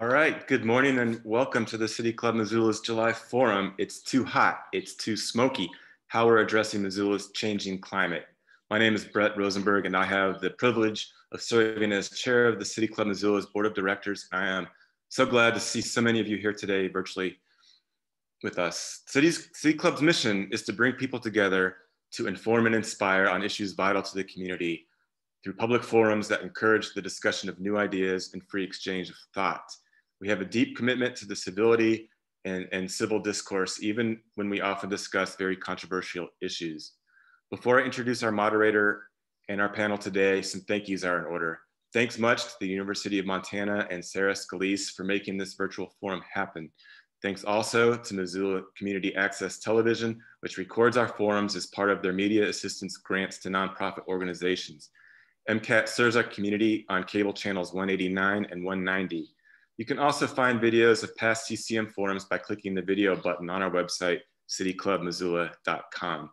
All right, good morning and welcome to the City Club Missoula's July Forum. It's too hot, it's too smoky, how we're addressing Missoula's changing climate. My name is Brett Rosenberg and I have the privilege of serving as chair of the City Club Missoula's Board of Directors. I am so glad to see so many of you here today virtually with us. City's, City Club's mission is to bring people together to inform and inspire on issues vital to the community through public forums that encourage the discussion of new ideas and free exchange of thought. We have a deep commitment to the civility and, and civil discourse, even when we often discuss very controversial issues. Before I introduce our moderator and our panel today, some thank yous are in order. Thanks much to the University of Montana and Sarah Scalise for making this virtual forum happen. Thanks also to Missoula Community Access Television, which records our forums as part of their media assistance grants to nonprofit organizations. MCAT serves our community on cable channels 189 and 190. You can also find videos of past CCM forums by clicking the video button on our website, cityclubmissoula.com.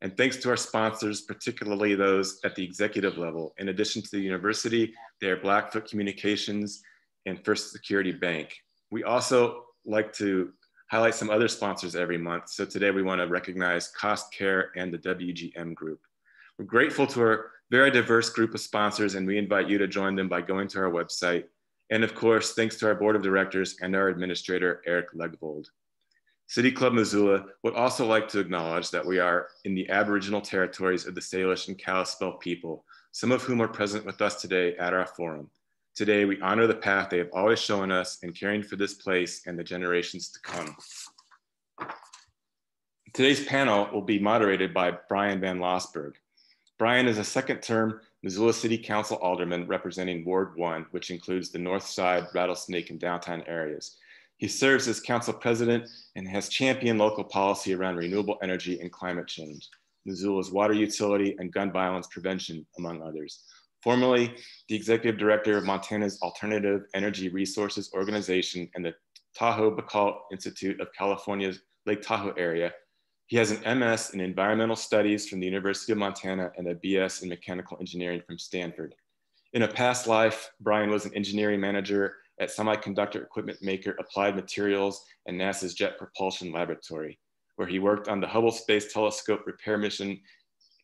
And thanks to our sponsors, particularly those at the executive level. In addition to the university, they are Blackfoot Communications and First Security Bank. We also like to highlight some other sponsors every month. So today we want to recognize Cost Care and the WGM Group. We're grateful to our very diverse group of sponsors and we invite you to join them by going to our website, and of course, thanks to our board of directors and our administrator, Eric Legvold. City Club Missoula would also like to acknowledge that we are in the Aboriginal territories of the Salish and Kalispel people, some of whom are present with us today at our forum. Today, we honor the path they have always shown us in caring for this place and the generations to come. Today's panel will be moderated by Brian von Lossberg. Brian is a second term Missoula City Council Alderman representing Ward 1, which includes the North Side, Rattlesnake, and downtown areas. He serves as council president and has championed local policy around renewable energy and climate change, Missoula's water utility and gun violence prevention, among others. Formerly the executive director of Montana's Alternative Energy Resources Organization and the Tahoe Baikal Institute of California's Lake Tahoe area, he has an MS in environmental studies from the University of Montana and a BS in mechanical engineering from Stanford. In a past life, Brian was an engineering manager at semiconductor equipment maker Applied Materials and NASA's Jet Propulsion Laboratory, where he worked on the Hubble Space Telescope repair mission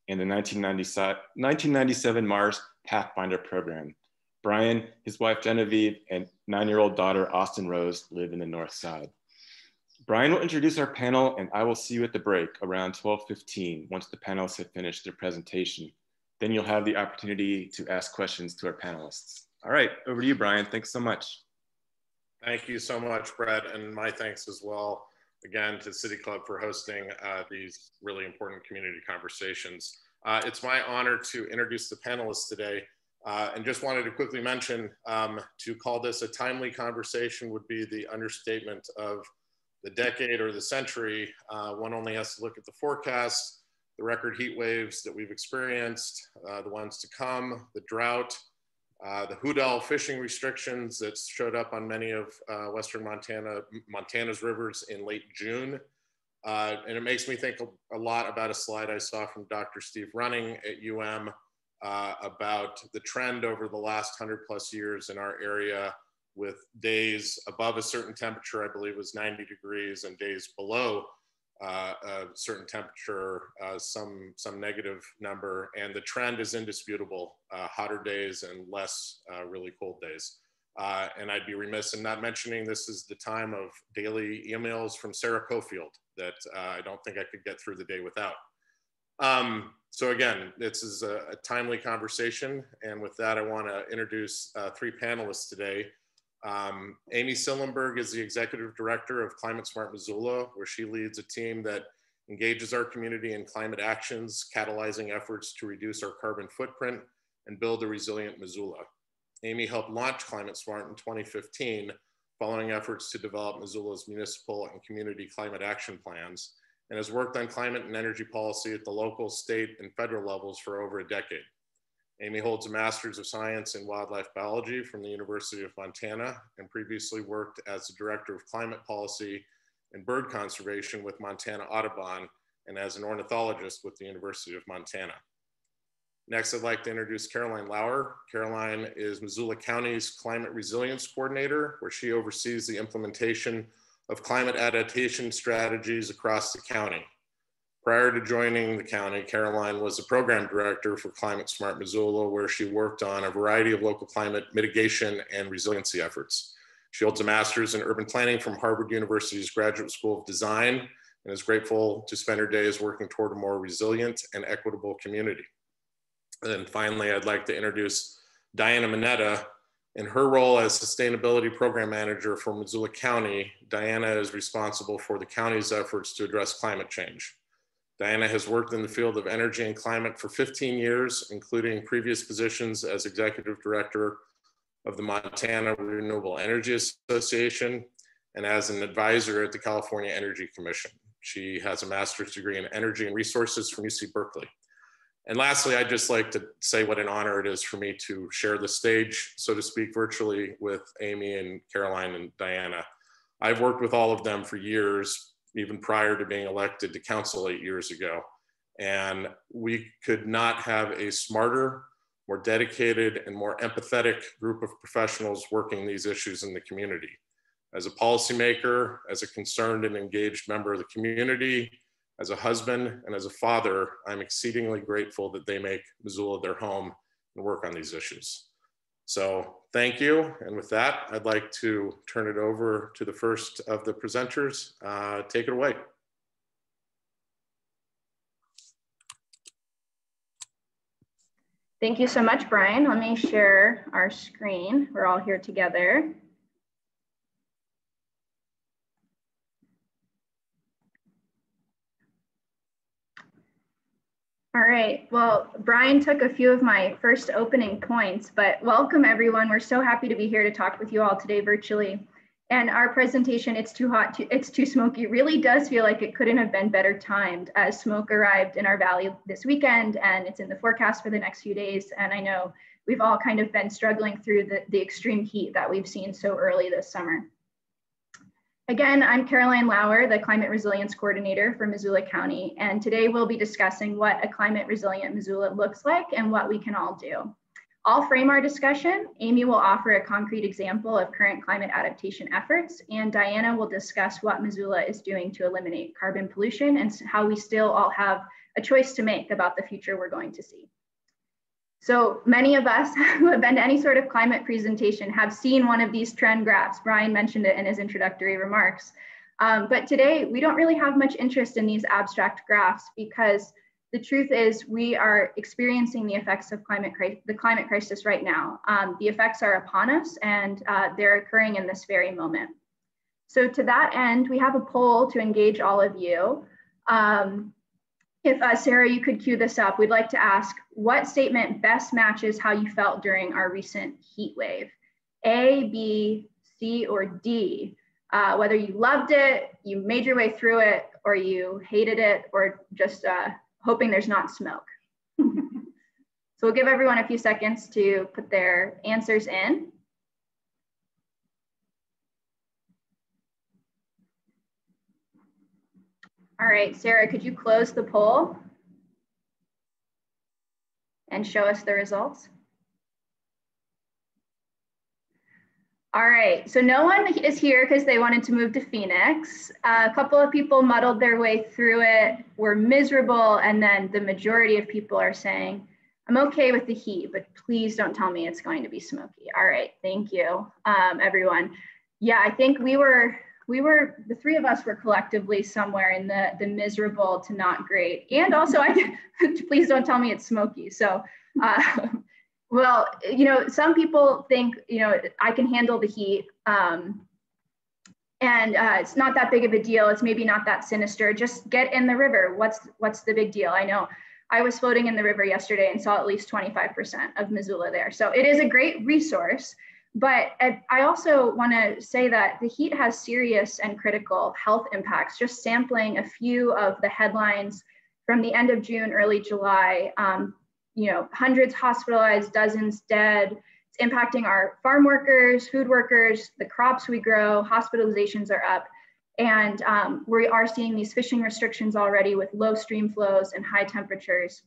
and the 1997 Mars Pathfinder program. Brian, his wife Genevieve, and nine-year-old daughter Austin Rose live in the North Side. Brian will introduce our panel and I will see you at the break around 12.15 once the panelists have finished their presentation. Then you'll have the opportunity to ask questions to our panelists. All right, over to you, Brian. Thanks so much. Thank you so much, Brett, and my thanks as well, again, to City Club for hosting uh, these really important community conversations. Uh, it's my honor to introduce the panelists today, uh, and just wanted to quickly mention, um, to call this a timely conversation would be the understatement of the decade or the century, uh, one only has to look at the forecast, the record heat waves that we've experienced, uh, the ones to come, the drought, uh, the hoot owl fishing restrictions that showed up on many of uh, Western Montana, Montana's rivers in late June. Uh, and it makes me think a, lot about a slide I saw from Dr. Steve Running at UM about the trend over the last 100 plus years in our area with days above a certain temperature, I believe was 90 degrees, and days below uh, a certain temperature, uh, some, some negative number. And the trend is indisputable, uh, hotter days and less uh, really cold days. Uh, and I'd be remiss in not mentioning this is the time of daily emails from Sarah Coefield that uh, I don't think I could get through the day without. Um, so again, this is a, a, timely conversation. And with that, I wanna introduce three panelists today. Um, Amy Cilimburg is the executive director of Climate Smart Missoula, where she leads a team that engages our community in climate actions, catalyzing efforts to reduce our carbon footprint and build a resilient Missoula. Amy helped launch Climate Smart in 2015, following efforts to develop Missoula's municipal and community climate action plans, and has worked on climate and energy policy at the local, state, and federal levels for over a decade. Amy holds a Master's of Science in Wildlife Biology from the University of Montana and previously worked as the Director of Climate Policy and Bird Conservation with Montana Audubon and as an ornithologist with the University of Montana. Next, I'd like to introduce Caroline Lauer. Caroline is Missoula County's Climate Resilience Coordinator, where she oversees the implementation of climate adaptation strategies across the county. Prior to joining the county, Caroline was the program director for Climate Smart Missoula, where she worked on a variety of local climate mitigation and resiliency efforts. She holds a master's in urban planning from Harvard University's Graduate School of Design and is grateful to spend her days working toward a more resilient and equitable community. And then finally, I'd like to introduce Diana Maneta. In her role as Sustainability Program Manager for Missoula County, Diana is responsible for the county's efforts to address climate change. Diana has worked in the field of energy and climate for 15 years, including previous positions as Executive Director of the Montana Renewable Energy Association and as an advisor at the California Energy Commission. She has a master's degree in energy and resources from UC Berkeley. And lastly, I'd just like to say what an honor it is for me to share the stage, so to speak, virtually with Amy and Caroline and Diana. I've worked with all of them for years, even prior to being elected to council eight years ago. And we could not have a smarter, more dedicated, and more empathetic group of professionals working these issues in the community. As a policymaker, as a concerned and engaged member of the community, as a husband, and as a father, I'm exceedingly grateful that they make Missoula their home and work on these issues. So thank you. And with that, I'd like to turn it over to the first of the presenters. Uh, take it away. Thank you so much, Brian. Let me share our screen. We're all here together. All right. Well, Brian took a few of my first opening points, but welcome everyone. We're so happy to be here to talk with you all today virtually. And our presentation, It's Too Hot, It's Too Smoky, really does feel like it couldn't have been better timed as smoke arrived in our valley this weekend and it's in the forecast for the next few days. And I know we've all kind of been struggling through the, the extreme heat that we've seen so early this summer. Again, I'm Caroline Lauer, the Climate Resilience Coordinator for Missoula County, and today we'll be discussing what a climate resilient Missoula looks like and what we can all do. I'll frame our discussion. Amy will offer a concrete example of current climate adaptation efforts, and Diana will discuss what Missoula is doing to eliminate carbon pollution and how we still all have a choice to make about the future we're going to see. So many of us who have been to any sort of climate presentation have seen one of these trend graphs. Brian mentioned it in his introductory remarks. Um, but today we don't really have much interest in these abstract graphs because the truth is we are experiencing the effects of climate the climate crisis right now. Um, the effects are upon us and uh, they're occurring in this very moment. So to that end, we have a poll to engage all of you. Um, if uh, Sarah, you could cue this up, we'd like to ask what statement best matches how you felt during our recent heat wave? A, B, C, or D? Uh, whether you loved it, you made your way through it, or you hated it, or just uh, hoping there's not smoke. so we'll give everyone a few seconds to put their answers in. All right, Sarah, could you close the poll and show us the results? All right, so no one is here because they wanted to move to Phoenix. Uh, a couple of people muddled their way through it, were miserable, and then the majority of people are saying, I'm okay with the heat, but please don't tell me it's going to be smoky. All right, thank you, um, everyone. Yeah, I think we were we were the three of us were collectively somewhere in the the miserable to not great. And also i please don't tell me it's smoky. So uh, well you know some people think you know i can handle the heat um, and uh, it's not that big of a deal. It's maybe not that sinister. Just get in the river. What's what's the big deal? I know. I was floating in the river yesterday and saw at least 25% of missoula there. So it is a great resource but I also want to say that the heat has serious and critical health impacts. Just sampling a few of the headlines from the end of June, early July, um, you know, hundreds hospitalized, dozens dead. It's impacting our farm workers, food workers, the crops we grow, hospitalizations are up. And um, we are seeing these fishing restrictions already with low stream flows and high temperatures.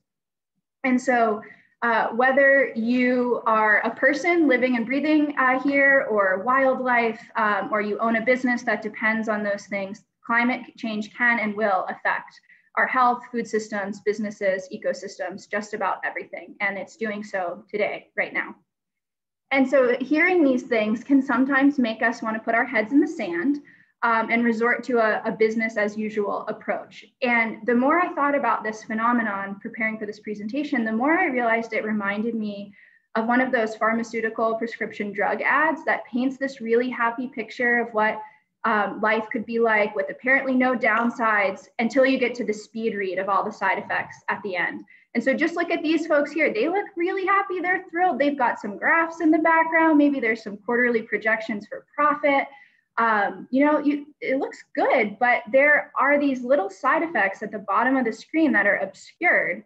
And so Uh, whether you are a person living and breathing uh, here or wildlife, um, or you own a business that depends on those things, climate change can and will affect our health, food systems, businesses, ecosystems, just about everything. And it's doing so today, right now. And so hearing these things can sometimes make us want to put our heads in the sand um, and resort to a, a, business as usual approach. And the more I thought about this phenomenon preparing for this presentation, the more I realized it reminded me of one of those pharmaceutical prescription drug ads that paints this really happy picture of what um, life could be like with apparently no downsides until you get to the speed read of all the side effects at the end. And so just look at these folks here. They look really happy. They're thrilled. They've got some graphs in the background. Maybe there's some quarterly projections for profit um, you know, you, it looks good, but there are these little side effects at the bottom of the screen that are obscured.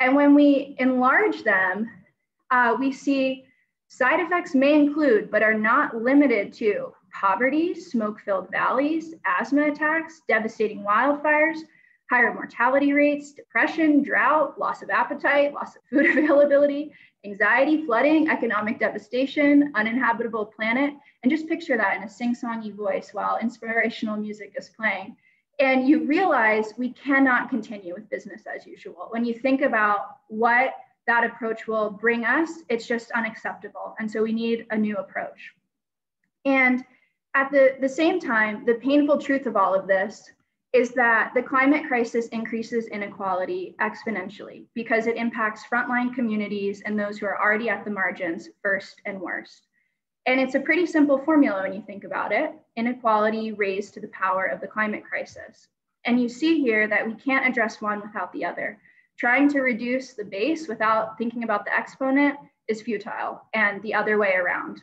And when we enlarge them, uh, we see side effects may include, but are not limited to poverty, smoke-filled valleys, asthma attacks, devastating wildfires, higher mortality rates, depression, drought, loss of appetite, loss of food availability, anxiety, flooding, economic devastation, uninhabitable planet, and just picture that in a sing-songy voice while inspirational music is playing. And you realize we cannot continue with business as usual. When you think about what that approach will bring us, it's just unacceptable. And so we need a new approach. And at the, the same time, the painful truth of all of this is that the climate crisis increases inequality exponentially because it impacts frontline communities and those who are already at the margins first and worst. And it's a pretty simple formula when you think about it inequality raised to the power of the climate crisis. And you see here that we can't address one without the other. Trying to reduce the base without thinking about the exponent is futile, and the other way around.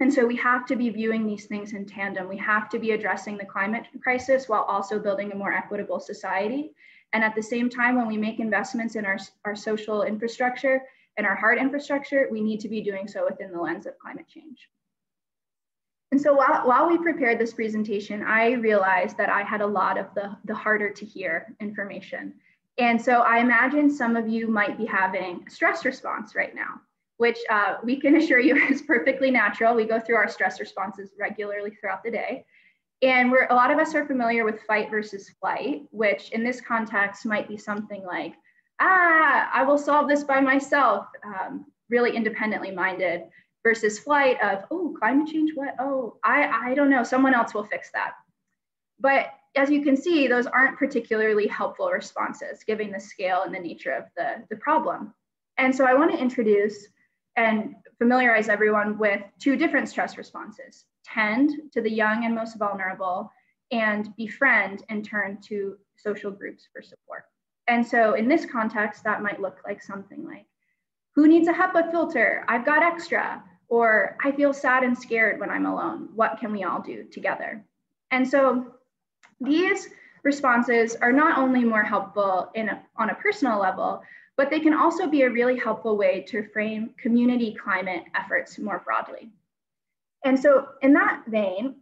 And so we have to be viewing these things in tandem. We have to be addressing the climate crisis while also building a more equitable society. And at the same time, when we make investments in our, our social infrastructure and our hard infrastructure, we need to be doing so within the lens of climate change. And so while, while we prepared this presentation, I realized that I had a lot of the, the harder to hear information. And so I imagine some of you might be having a stress response right now which uh, we can assure you is perfectly natural. We go through our stress responses regularly throughout the day. And we're, a lot of us are familiar with fight versus flight, which in this context might be something like, ah, I will solve this by myself, um, really independently minded, versus flight of, oh, climate change, what? Oh, I, I don't know, someone else will fix that. But as you can see, those aren't particularly helpful responses, given the scale and the nature of the, the problem. And so I want to introduce and familiarize everyone with two different stress responses tend to the young and most vulnerable, and befriend and turn to social groups for support. And so in this context, that might look like something like, who needs a HEPA filter? I've got extra. Or I feel sad and scared when I'm alone. What can we all do together? And so these responses are not only more helpful in a, on a personal level, but they can also be a really helpful way to frame community climate efforts more broadly. And so in that vein,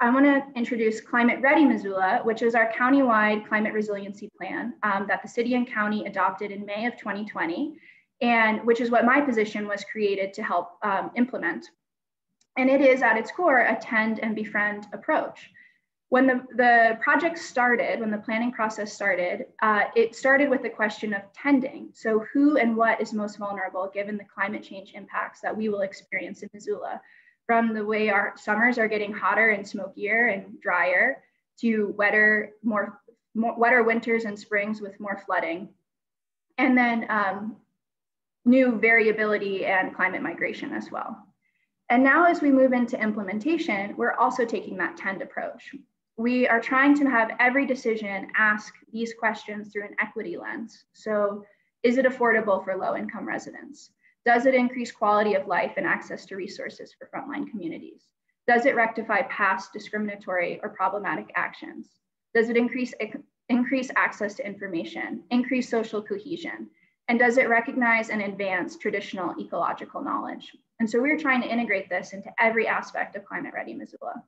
I wanna introduce Climate Ready Missoula, which is our countywide climate resiliency plan um, that the city and county adopted in May of 2020, and which is what my position was created to help um, implement. And it is at its core a tend and befriend approach when the, the project started, when the planning process started, uh, it started with the question of tending. So who and what is most vulnerable given the climate change impacts that we will experience in Missoula? From the way our summers are getting hotter and smokier and drier to wetter, more, more wetter winters and springs with more flooding. And then um, new variability and climate migration as well. And now as we move into implementation, we're also taking that tend approach we are trying to have every decision ask these questions through an equity lens. So is it affordable for low income residents? Does it increase quality of life and access to resources for frontline communities? Does it rectify past discriminatory or problematic actions? Does it increase, increase access to information, increase social cohesion? And does it recognize and advance traditional ecological knowledge? And so we're trying to integrate this into every aspect of Climate Ready Missoula.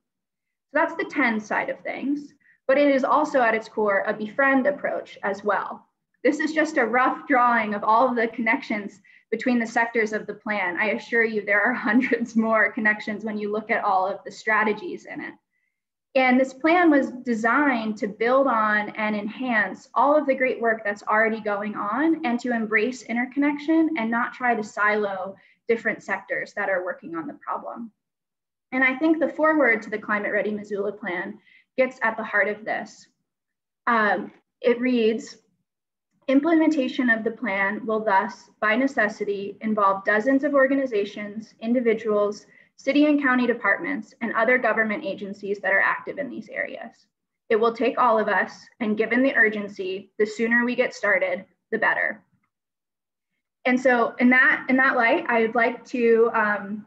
So that's the tend side of things, but it is also at its core a befriend approach as well. This is just a rough drawing of all of the connections between the sectors of the plan. I assure you there are hundreds more connections when you look at all of the strategies in it. And this plan was designed to build on and enhance all of the great work that's already going on and to embrace interconnection and not try to silo different sectors that are working on the problem. And I think the foreword to the Climate Ready Missoula Plan gets at the heart of this. Um, it reads, implementation of the plan will thus, by necessity, involve dozens of organizations, individuals, city and county departments, and other government agencies that are active in these areas. It will take all of us, and given the urgency, the sooner we get started, the better. And so in that, in that light, I'd like to um,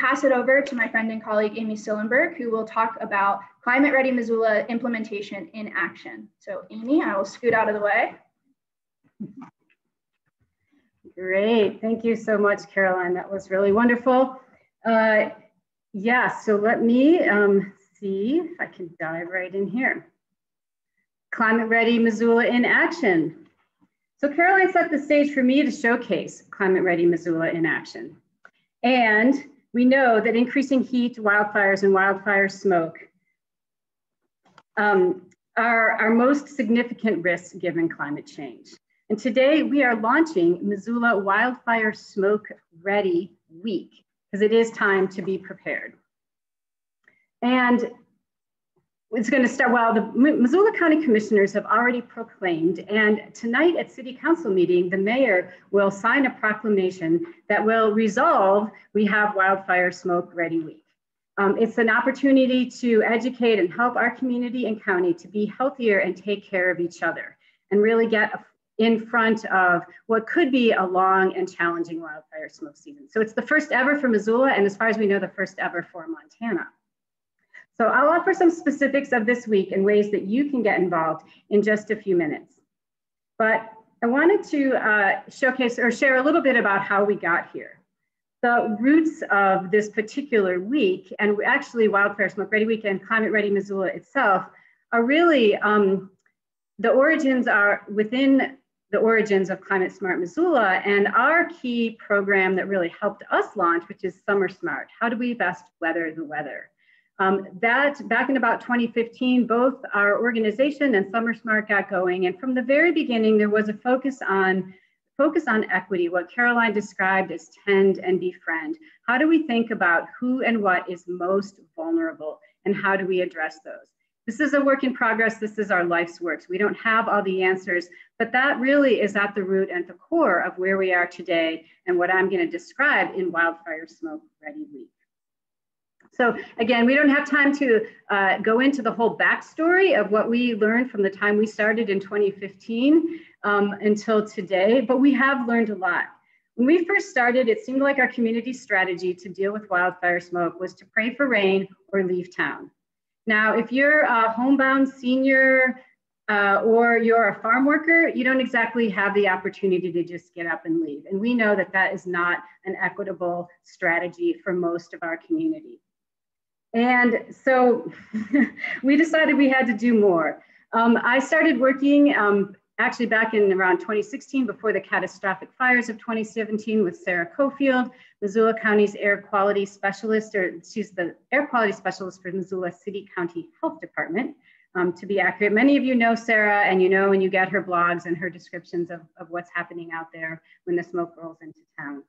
pass it over to my friend and colleague, Amy Cilimburg, who will talk about Climate Ready Missoula implementation in action. So Amy, I will scoot out of the way. Great, thank you so much, Caroline. That was really wonderful. Uh, yeah, so let me um, see if I can dive right in here. Climate Ready Missoula in action. So Caroline set the stage for me to showcase Climate Ready Missoula in action. And we know that increasing heat, wildfires, and wildfire smoke um, are our most significant risks given climate change. And today we are launching Missoula Wildfire Smoke Ready Week because it is time to be prepared. And it's going to start, well, the Missoula County Commissioners have already proclaimed, and tonight at City Council meeting, the mayor will sign a proclamation that will resolve we have Wildfire Smoke Ready Week. Um, it's an opportunity to educate and help our community and county to be healthier and take care of each other and really get a in front of what could be a long and challenging wildfire smoke season. So it's the first ever for Missoula, and as far as we know, the first ever for Montana. So I'll offer some specifics of this week and ways that you can get involved in just a few minutes. But I wanted to uh, showcase or share a little bit about how we got here. The roots of this particular week, and actually Wildfire Smoke Ready Week and Climate Ready Missoula itself, are really, um, the origins are within the origins of Climate Smart Missoula and our key program that really helped us launch, which is Summer Smart. How do we best weather the weather? Um, that back in about 2015, both our organization and Summer Smart got going. And from the very beginning, there was a focus on focus on equity, what Caroline described as tend and befriend. How do we think about who and what is most vulnerable and how do we address those? This is a work in progress. This is our life's work. We don't have all the answers, but that really is at the root and the core of where we are today and what I'm going to describe in Wildfire Smoke Ready Week. So again, we don't have time to uh, go into the whole backstory of what we learned from the time we started in 2015 um, until today, but we have learned a lot. When we first started, it seemed like our community strategy to deal with wildfire smoke was to pray for rain or leave town. Now, if you're a homebound senior uh, or you're a farm worker, you don't exactly have the opportunity to just get up and leave. And we know that that is not an equitable strategy for most of our community. And so we decided we had to do more. Um, I started working um, actually back in around 2016 before the catastrophic fires of 2017 with Sarah Coefield, Missoula County's air quality specialist, or she's the air quality specialist for Missoula City County Health Department. Um, to be accurate, many of you know Sarah and you know when you get her blogs and her descriptions of, of what's happening out there when the smoke rolls into town.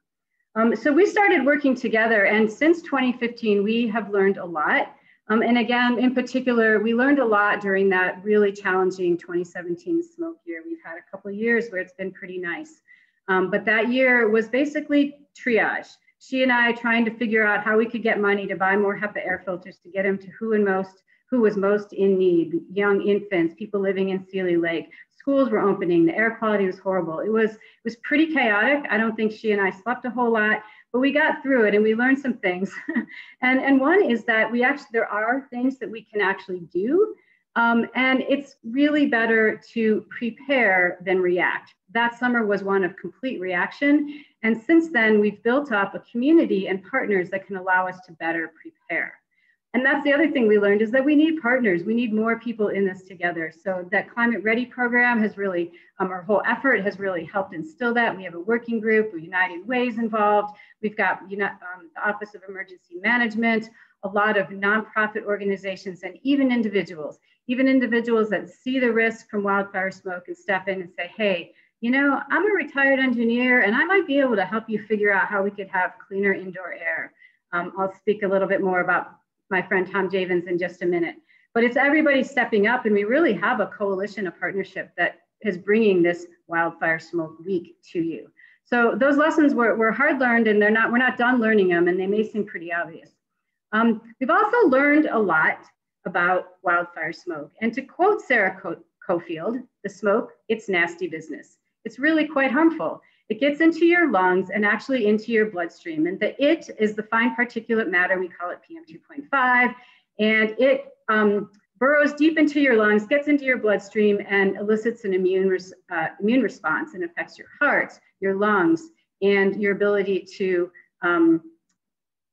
Um, so we started working together and since 2015, we have learned a lot. Um, and again, in particular, we learned a lot during that really challenging 2017 smoke year. We've had a couple years where it's been pretty nice. Um, but that year was basically triage. She and I trying to figure out how we could get money to buy more HEPA air filters to get them to who and most who was most in need, young infants, people living in Seeley Lake. Schools were opening, the air quality was horrible. It was, it was pretty chaotic. I don't think she and I slept a whole lot, but we got through it and we learned some things. and, and one is that we actually, there are things that we can actually do. Um, and it's really better to prepare than react. That summer was one of complete reaction. And since then, we've built up a community and partners that can allow us to better prepare. And that's the other thing we learned is that we need partners. We need more people in this together. So that Climate Ready program has really, um, our whole effort has really helped instill that. We have a working group, United Way's involved. We've got you know, um, the Office of Emergency Management, a lot of nonprofit organizations and even individuals, even individuals that see the risk from wildfire smoke and step in and say, hey, you know, I'm a retired engineer and I might be able to help you figure out how we could have cleaner indoor air. Um, I'll speak a little bit more about my friend Tom Javins in just a minute. But it's everybody stepping up, and we really have a coalition, a partnership that is bringing this wildfire smoke week to you. So those lessons were, were hard learned, and they're not we're not done learning them, and they may seem pretty obvious. Um, we've also learned a lot about wildfire smoke. And to quote Sarah Coefield, the smoke, it's nasty business. It's really quite harmful. It gets into your lungs and actually into your bloodstream. And the it is the fine particulate matter, we call it PM2.5, and it um, burrows deep into your lungs, gets into your bloodstream, and elicits an immune, res uh, immune response and affects your heart, your lungs, and your ability to, um,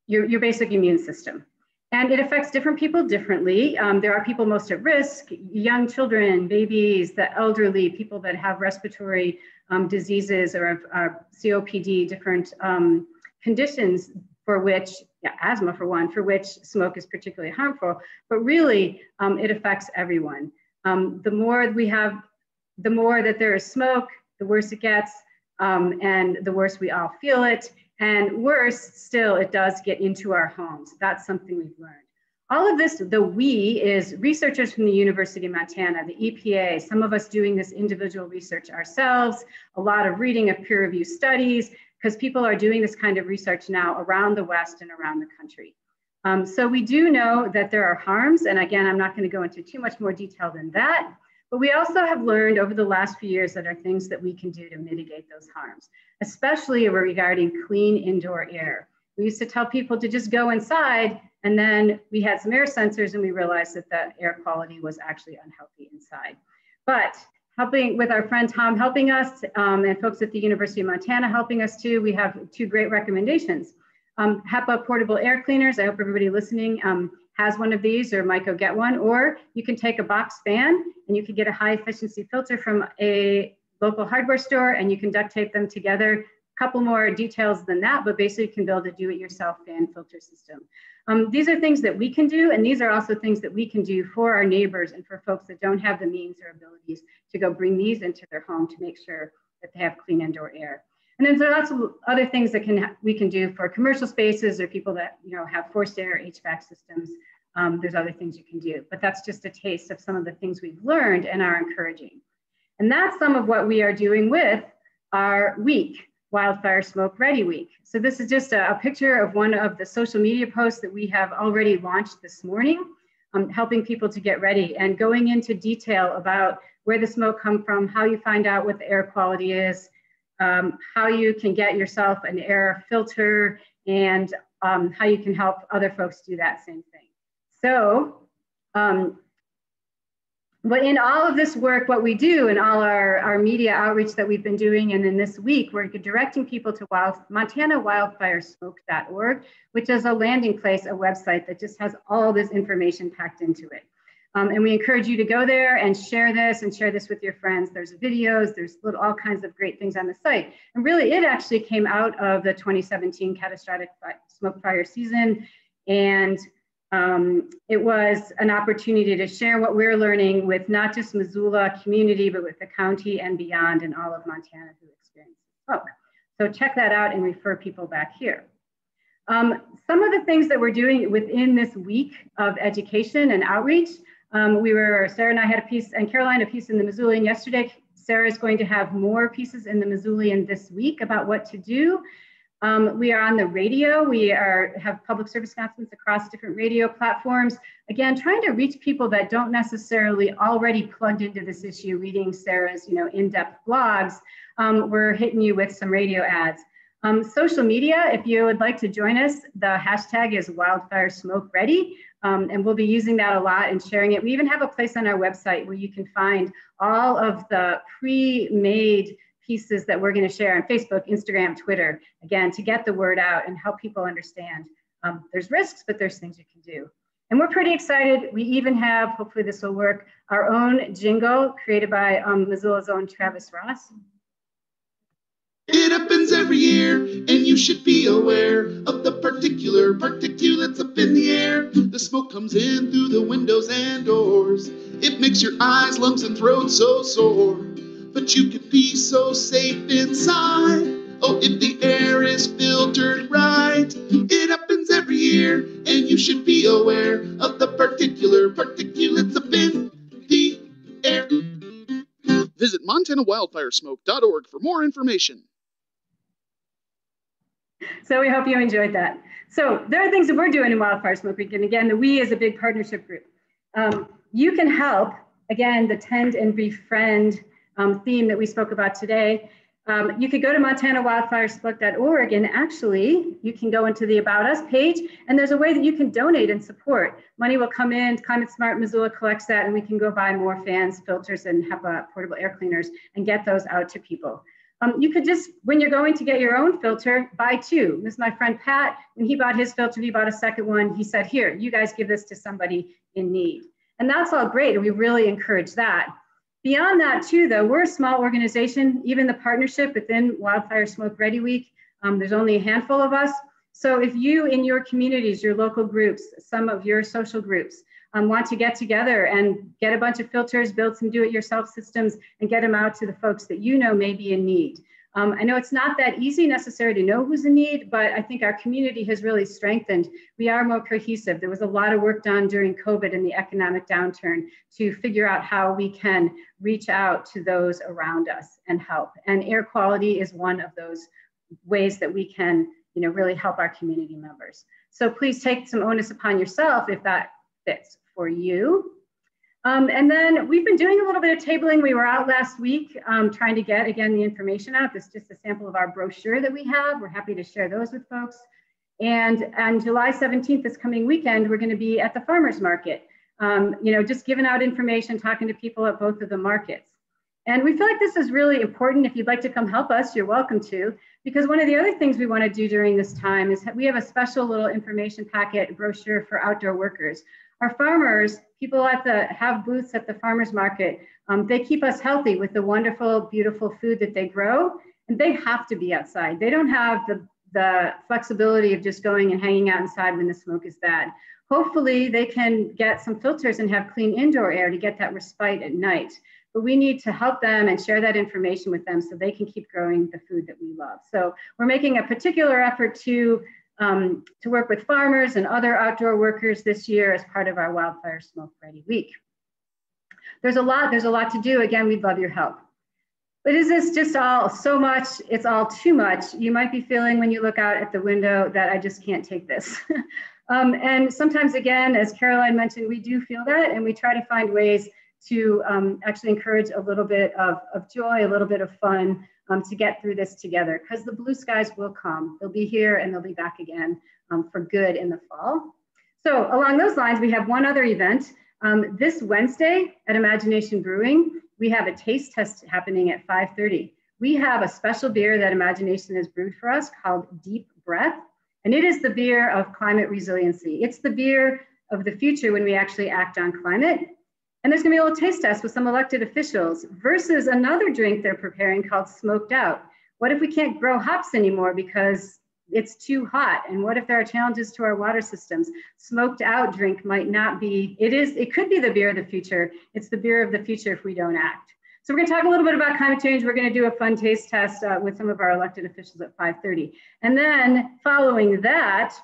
your, your basic immune system. And it affects different people differently. Um, there are people most at risk, young children, babies, the elderly, people that have respiratory um, diseases or uh, COPD, different um, conditions for which, yeah, asthma for one, for which smoke is particularly harmful, but really um, it affects everyone. Um, the more we have, the more that there is smoke, the worse it gets, um, and the worse we all feel it. And worse still, it does get into our homes. That's something we've learned. All of this, the we is researchers from the University of Montana, the EPA, some of us doing this individual research ourselves, a lot of reading of peer reviewed studies, because people are doing this kind of research now around the West and around the country. Um, so we do know that there are harms, and again, I'm not gonna go into too much more detail than that, but we also have learned over the last few years that are things that we can do to mitigate those harms, especially regarding clean indoor air. We used to tell people to just go inside and then we had some air sensors and we realized that the air quality was actually unhealthy inside. But helping with our friend Tom helping us um, and folks at the University of Montana helping us too, we have two great recommendations. Um, HEPA portable air cleaners, I hope everybody listening um, has one of these or might go get one, or you can take a box fan and you can get a high efficiency filter from a local hardware store and you can duct tape them together. A couple more details than that, but basically you can build a do-it-yourself fan filter system. Um, these are things that we can do, and these are also things that we can do for our neighbors and for folks that don't have the means or abilities to go bring these into their home to make sure that they have clean indoor air. And then there are lots of other things that can we can do for commercial spaces or people that you know have forced air HVAC systems. Um, there's other things you can do, but that's just a taste of some of the things we've learned and are encouraging. And that's some of what we are doing with our week. Wildfire Smoke Ready Week. So this is just a, a, picture of one of the social media posts that we have already launched this morning, um, helping people to get ready and going into detail about where the smoke come from, how you find out what the air quality is, um, how you can get yourself an air filter, and um, how you can help other folks do that same thing. So um, but in all of this work, what we do and all our, our media outreach that we've been doing, and then this week, we're directing people to wild, montanawildfiresmoke.org, which is a landing place, a website that just has all this information packed into it. Um, and we encourage you to go there and share this and share this with your friends. There's videos, there's little, all kinds of great things on the site. And really, it actually came out of the 2017 catastrophic smoke fire season. And um, it was an opportunity to share what we're learning with not just Missoula community, but with the county and beyond and all of Montana who experience smoke. So check that out and refer people back here. Um, some of the things that we're doing within this week of education and outreach, um, we were, Sarah and I had a piece, and Caroline a piece in the Missoulian yesterday. Sarah is going to have more pieces in the Missoulian this week about what to do. Um, we are on the radio. We are have public service announcements across different radio platforms. Again, trying to reach people that don't necessarily already plugged into this issue, reading Sarah's you know in-depth blogs. Um, we're hitting you with some radio ads. Um, social media, if you would like to join us, the hashtag is wildfire smoke ready. Um, and we'll be using that a lot and sharing it. We even have a place on our website where you can find all of the pre-made pieces that we're going to share on Facebook, Instagram, Twitter, again, to get the word out and help people understand um, there's risks, but there's things you can do. And we're pretty excited. We even have, hopefully this will work, our own jingle created by um, Missoula's own Travis Ross. It happens every year, and you should be aware of the particular particulates up in the air. The smoke comes in through the windows and doors. It makes your eyes, lungs, and throat so sore. But you can be so safe inside. Oh, if the air is filtered right, it happens every year, and you should be aware of the particular particulates up in the air. Visit MontanaWildfireSmoke.org for more information. So we hope you enjoyed that. So there are things that we're doing in Wildfire Smoke Week, and again, the We is a big partnership group. Um, you can help, again, the tend and befriend um, theme that we spoke about today. Um, you could go to montanawildfiresmoke.org and actually you can go into the About Us page and there's a way that you can donate and support. Money will come in, Climate Smart Missoula collects that and we can go buy more fans, filters, and HEPA portable air cleaners and get those out to people. Um, you could just, when you're going to get your own filter, buy two. This is my friend Pat. When he bought his filter, he bought a second one. He said, here, you guys give this to somebody in need. And that's all great. And we really encourage that. Beyond that too, though, we're a small organization, even the partnership within Wildfire Smoke Ready Week, um, there's only a handful of us. So if you in your communities, your local groups, some of your social groups, um, want to get together and get a bunch of filters, build some do-it-yourself systems, and get them out to the folks that you know may be in need. Um, I know it's not that easy necessarily to know who's in need, but I think our community has really strengthened. We are more cohesive. There was a lot of work done during COVID and the economic downturn to figure out how we can reach out to those around us and help. And air quality is one of those ways that we can you know, really help our community members. So please take some onus upon yourself if that fits for you. Um, and then we've been doing a little bit of tabling. We were out last week um, trying to get, again, the information out. This is just a sample of our brochure that we have. We're happy to share those with folks. And on July 17th, this coming weekend, we're going to be at the farmer's market, um, you know, just giving out information, talking to people at both of the markets. And we feel like this is really important. If you'd like to come help us, you're welcome to, because one of the other things we want to do during this time is we have a special little information packet brochure for outdoor workers. Our farmers, people at the have booths at the farmers market, um, they keep us healthy with the wonderful, beautiful food that they grow, and they have to be outside. They don't have the the flexibility of just going and hanging out inside when the smoke is bad. Hopefully, they can get some filters and have clean indoor air to get that respite at night. But we need to help them and share that information with them so they can keep growing the food that we love. So we're making a particular effort to um, to work with farmers and other outdoor workers this year as part of our Wildfire Smoke Ready Week. There's a lot, there's a lot to do. Again, we'd love your help. But is this just all so much? It's all too much. You might be feeling when you look out at the window that I just can't take this. um, and sometimes, again, as Caroline mentioned, we do feel that, and we try to find ways to um, actually encourage a little bit of, of joy, a little bit of fun, um, to get through this together because the blue skies will come. They'll be here and they'll be back again um, for good in the fall. So along those lines, we have one other event. Um, this Wednesday at Imagination Brewing, we have a taste test happening at 5.30. We have a special beer that Imagination has brewed for us called Deep Breath. And it is the beer of climate resiliency. It's the beer of the future when we actually act on climate. And there's gonna be a little taste test with some elected officials versus another drink they're preparing called smoked out. What if we can't grow hops anymore because it's too hot? And what if there are challenges to our water systems? Smoked out drink might not be, it is, it could be the beer of the future. It's the beer of the future if we don't act. So we're gonna talk a little bit about climate change. We're gonna do a fun taste test uh, with some of our elected officials at 5.30. And then following that,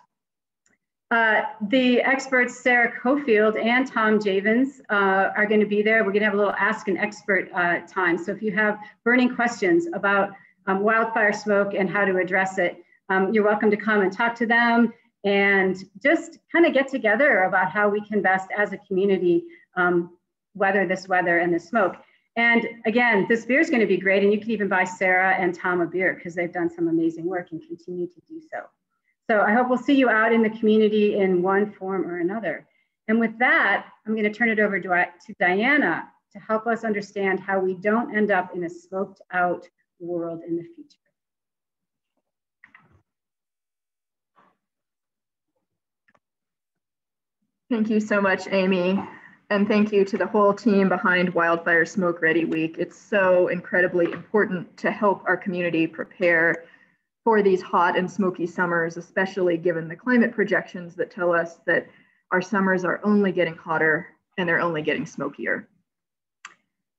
uh, the experts, Sarah Coefield and Tom Javins, uh, are going to be there. We're going to have a little Ask an Expert uh, time. So if you have burning questions about um, wildfire smoke and how to address it, um, you're welcome to come and talk to them and just kind of get together about how we can best, as a community, um, weather this weather and this smoke. And again, this beer is going to be great. And you can even buy Sarah and Tom a beer because they've done some amazing work and continue to do so. So I hope we'll see you out in the community in one form or another. And with that, I'm going to turn it over to, to Diana to help us understand how we don't end up in a smoked out world in the future. Thank you so much, Amy. And thank you to the whole team behind Wildfire Smoke Ready Week. It's so incredibly important to help our community prepare for these hot and smoky summers, especially given the climate projections that tell us that our summers are only getting hotter and they're only getting smokier.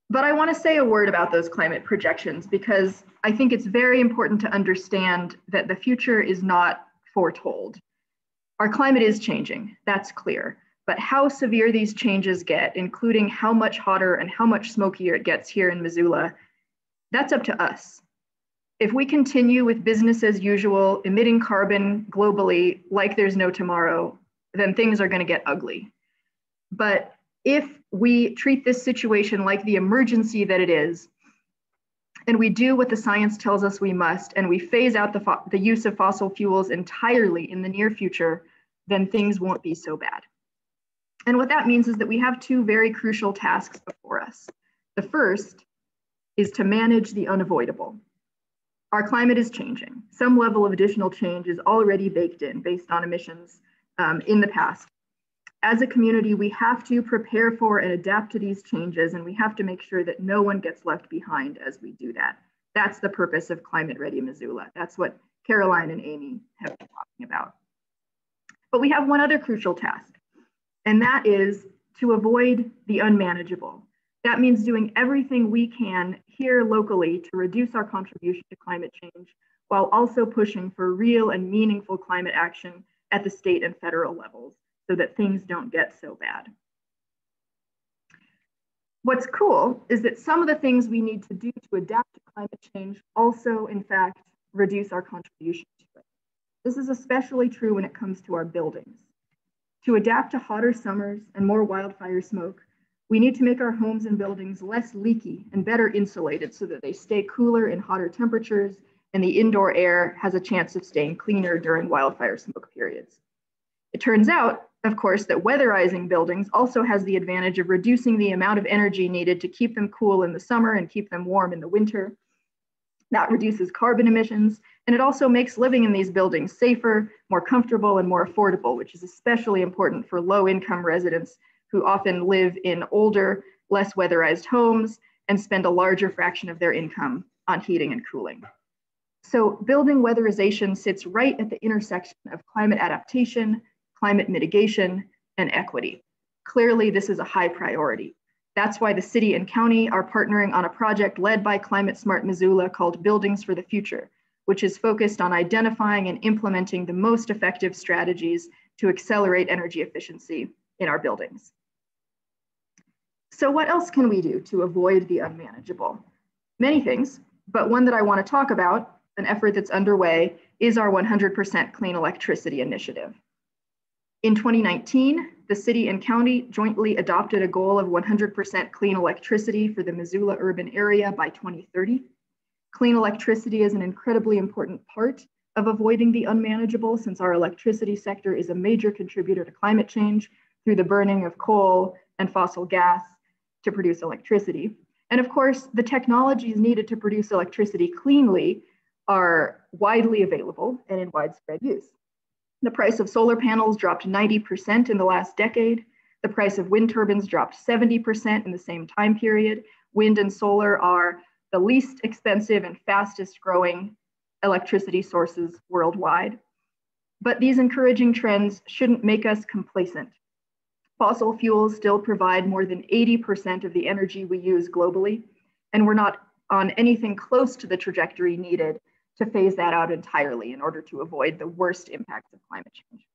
But I want to say a word about those climate projections because I think it's very important to understand that the future is not foretold. Our climate is changing, that's clear. But how severe these changes get, including how much hotter and how much smokier it gets here in Missoula, that's up to us. If we continue with business as usual, emitting carbon globally like there's no tomorrow, then things are going to get ugly. But if we treat this situation like the emergency that it is, and we do what the science tells us we must, and we phase out the, the use of fossil fuels entirely in the near future, then things won't be so bad. And what that means is that we have two very crucial tasks before us. The first is to manage the unavoidable. Our climate is changing. Some level of additional change is already baked in based on emissions um, in the past. As a community, we have to prepare for and adapt to these changes, and we have to make sure that no one gets left behind as we do that. That's the purpose of Climate Ready Missoula. That's what Caroline and Amy have been talking about. But we have one other crucial task, and that is to avoid the unmanageable. That means doing everything we can here locally to reduce our contribution to climate change while also pushing for real and meaningful climate action at the state and federal levels so that things don't get so bad. What's cool is that some of the things we need to do to adapt to climate change also, in fact, reduce our contribution to it. This is especially true when it comes to our buildings. To adapt to hotter summers and more wildfire smoke, we need to make our homes and buildings less leaky and better insulated so that they stay cooler in hotter temperatures and the indoor air has a chance of staying cleaner during wildfire smoke periods. It turns out, of course, that weatherizing buildings also has the advantage of reducing the amount of energy needed to keep them cool in the summer and keep them warm in the winter. That reduces carbon emissions, and it also makes living in these buildings safer, more comfortable, and more affordable, which is especially important for low income residents who often live in older, less weatherized homes and spend a larger fraction of their income on heating and cooling. So building weatherization sits right at the intersection of climate adaptation, climate mitigation, and equity. Clearly, this is a high priority. That's why the city and county are partnering on a project led by Climate Smart Missoula called Buildings for the Future, which is focused on identifying and implementing the most effective strategies to accelerate energy efficiency in our buildings. So what else can we do to avoid the unmanageable? Many things, but one that I want to talk about, an effort that's underway, is our 100% clean electricity initiative. In 2019, the city and county jointly adopted a goal of 100% clean electricity for the Missoula urban area by 2030. Clean electricity is an incredibly important part of avoiding the unmanageable since our electricity sector is a major contributor to climate change through the burning of coal and fossil gas to produce electricity. And of course, the technologies needed to produce electricity cleanly are widely available and in widespread use. The price of solar panels dropped 90% in the last decade. The price of wind turbines dropped 70% in the same time period. Wind and solar are the least expensive and fastest growing electricity sources worldwide. But these encouraging trends shouldn't make us complacent. Fossil fuels still provide more than 80% of the energy we use globally, and we're not on anything close to the trajectory needed to phase that out entirely in order to avoid the worst impacts of climate change.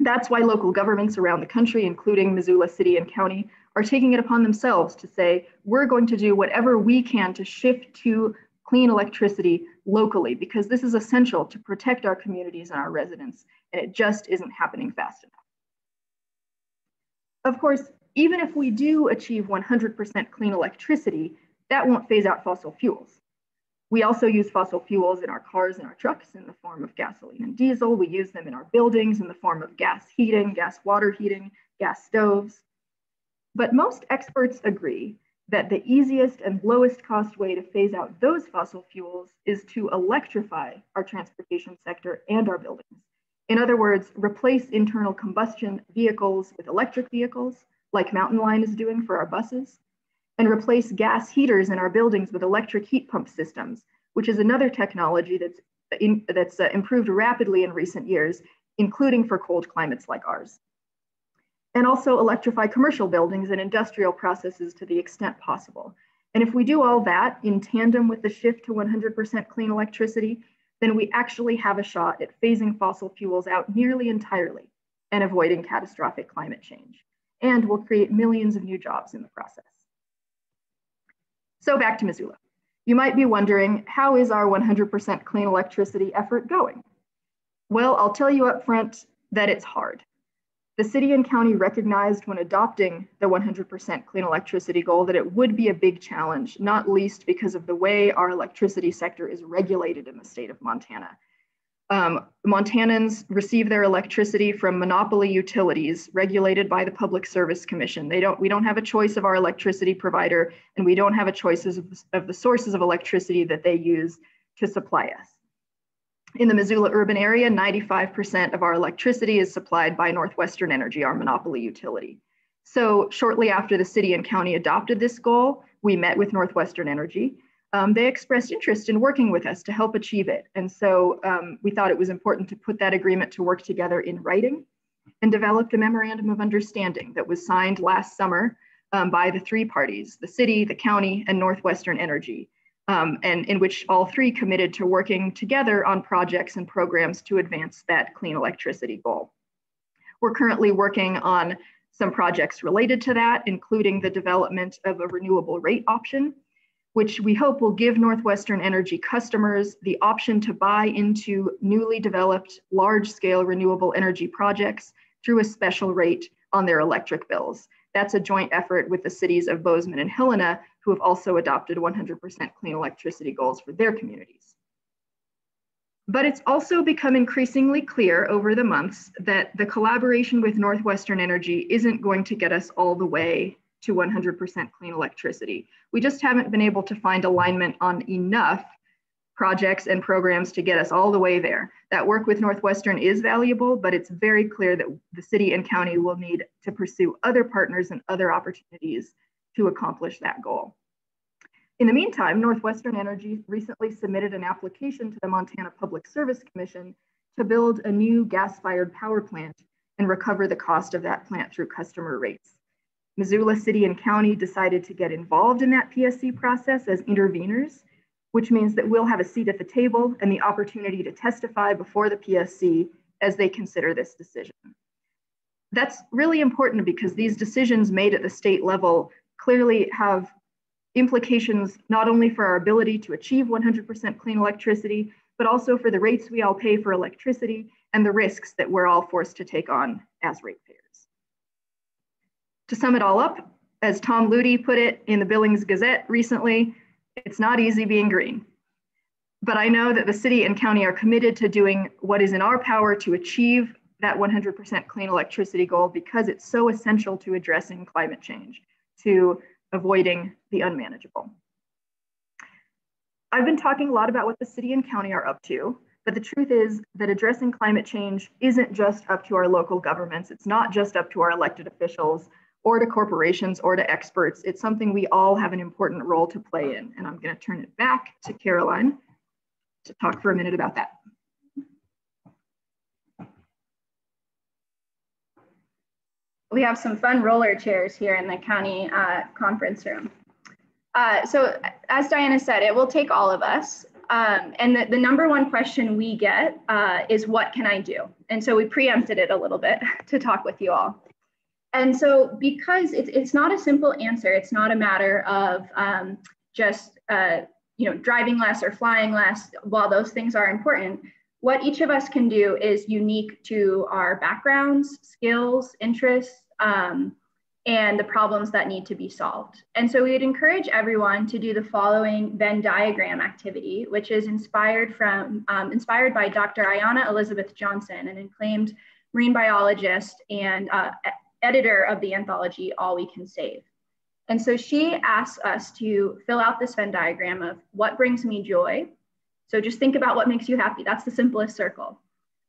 That's why local governments around the country, including Missoula City and County, are taking it upon themselves to say, we're going to do whatever we can to shift to clean electricity locally, because this is essential to protect our communities and our residents, and it just isn't happening fast enough. Of course, even if we do achieve 100% clean electricity, that won't phase out fossil fuels. We also use fossil fuels in our cars and our trucks in the form of gasoline and diesel. We use them in our buildings in the form of gas heating, gas water heating, gas stoves. But most experts agree that the easiest and lowest cost way to phase out those fossil fuels is to electrify our transportation sector and our buildings In other words, replace internal combustion vehicles with electric vehicles, like Mountain Line is doing for our buses, and replace gas heaters in our buildings with electric heat pump systems, which is another technology that's, in, that's uh, improved rapidly in recent years, including for cold climates like ours. And also electrify commercial buildings and industrial processes to the extent possible. And if we do all that in tandem with the shift to 100% clean electricity, then we actually have a shot at phasing fossil fuels out nearly entirely and avoiding catastrophic climate change. And we'll create millions of new jobs in the process. So back to Missoula. You might be wondering, how is our 100% clean electricity effort going? Well, I'll tell you up front that it's hard. The city and county recognized when adopting the 100% clean electricity goal that it would be a big challenge, not least because of the way our electricity sector is regulated in the state of Montana. Um, Montanans receive their electricity from monopoly utilities regulated by the Public Service Commission. They don't, we don't have a choice of our electricity provider, and we don't have a choice of, of the sources of electricity that they use to supply us. In the Missoula urban area, 95% of our electricity is supplied by Northwestern Energy, our monopoly utility. So shortly after the city and county adopted this goal, we met with Northwestern Energy. Um, they expressed interest in working with us to help achieve it. And so um, we thought it was important to put that agreement to work together in writing and developed a memorandum of understanding that was signed last summer um, by the three parties, the city, the county, and Northwestern Energy um, and in which all three committed to working together on projects and programs to advance that clean electricity goal. We're currently working on some projects related to that, including the development of a renewable rate option, which we hope will give Northwestern Energy customers the option to buy into newly developed large-scale renewable energy projects through a special rate on their electric bills. That's a joint effort with the cities of Bozeman and Helena, who have also adopted 100% clean electricity goals for their communities. But it's also become increasingly clear over the months that the collaboration with Northwestern Energy isn't going to get us all the way to 100% clean electricity. We just haven't been able to find alignment on enough projects and programs to get us all the way there. That work with Northwestern is valuable, but it's very clear that the city and county will need to pursue other partners and other opportunities to accomplish that goal. In the meantime, Northwestern Energy recently submitted an application to the Montana Public Service Commission to build a new gas-fired power plant and recover the cost of that plant through customer rates. Missoula City and County decided to get involved in that PSC process as interveners, which means that we'll have a seat at the table and the opportunity to testify before the PSC as they consider this decision. That's really important because these decisions made at the state level clearly have implications not only for our ability to achieve 100% clean electricity, but also for the rates we all pay for electricity and the risks that we're all forced to take on as ratepayers. To sum it all up, as Tom Lutey put it in the Billings Gazette recently, it's not easy being green. But I know that the city and county are committed to doing what is in our power to achieve that 100% clean electricity goal because it's so essential to addressing climate change to avoiding the unmanageable. I've been talking a lot about what the city and county are up to, but the truth is that addressing climate change isn't just up to our local governments. It's not just up to our elected officials or to corporations or to experts. It's something we all have an important role to play in. And I'm going to turn it back to Caroline to talk for a minute about that. We have some fun roller chairs here in the county uh, conference room. Uh, so as Diana said, it will take all of us. Um, and the, the, number one question we get uh, is what can I do? And so we preempted it a little bit to talk with you all. And so because it's, it's not a simple answer, it's not a matter of um, just uh, you know driving less or flying less, while those things are important, what each of us can do is unique to our backgrounds, skills, interests, um, and the problems that need to be solved. And so we would encourage everyone to do the following Venn diagram activity, which is inspired from um, inspired by Dr. Ayana Elizabeth Johnson, an acclaimed marine biologist and uh, editor of the anthology All We Can Save. And so she asks us to fill out this Venn diagram of what brings me joy. So just think about what makes you happy. That's the simplest circle.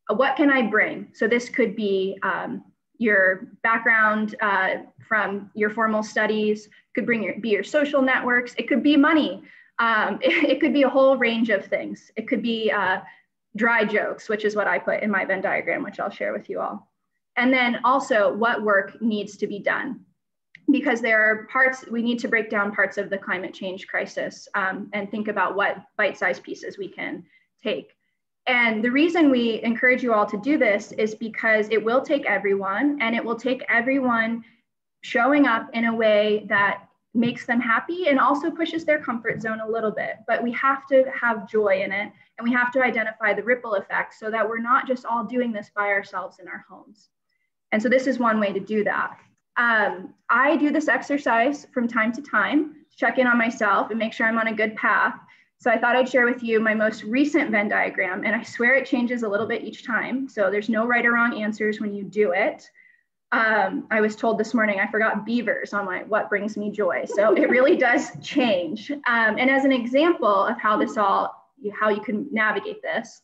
what can I bring? So this could be um, your background uh, from your formal studies, could bring your, be your social networks, it could be money, um, it, it, could be a whole range of things. It could be uh, dry jokes, which is what I put in my Venn diagram, which I'll share with you all. And then also what work needs to be done because there are parts, we need to break down parts of the climate change crisis um, and think about what bite-sized pieces we can take. And the reason we encourage you all to do this is because it will take everyone and it will take everyone showing up in a way that makes them happy and also pushes their comfort zone a little bit. But we have to have joy in it and we have to identify the ripple effects so that we're not just all doing this by ourselves in our homes. And so this is one way to do that. Um, I do this exercise from time to time, to check in on myself and make sure I'm on a good path. So I thought I'd share with you my most recent Venn diagram, and I swear it changes a little bit each time. So there's no right or wrong answers when you do it. Um, I was told this morning I forgot beavers on my what brings me joy. So it really does change. Um, and as an example of how this all, how you can navigate this,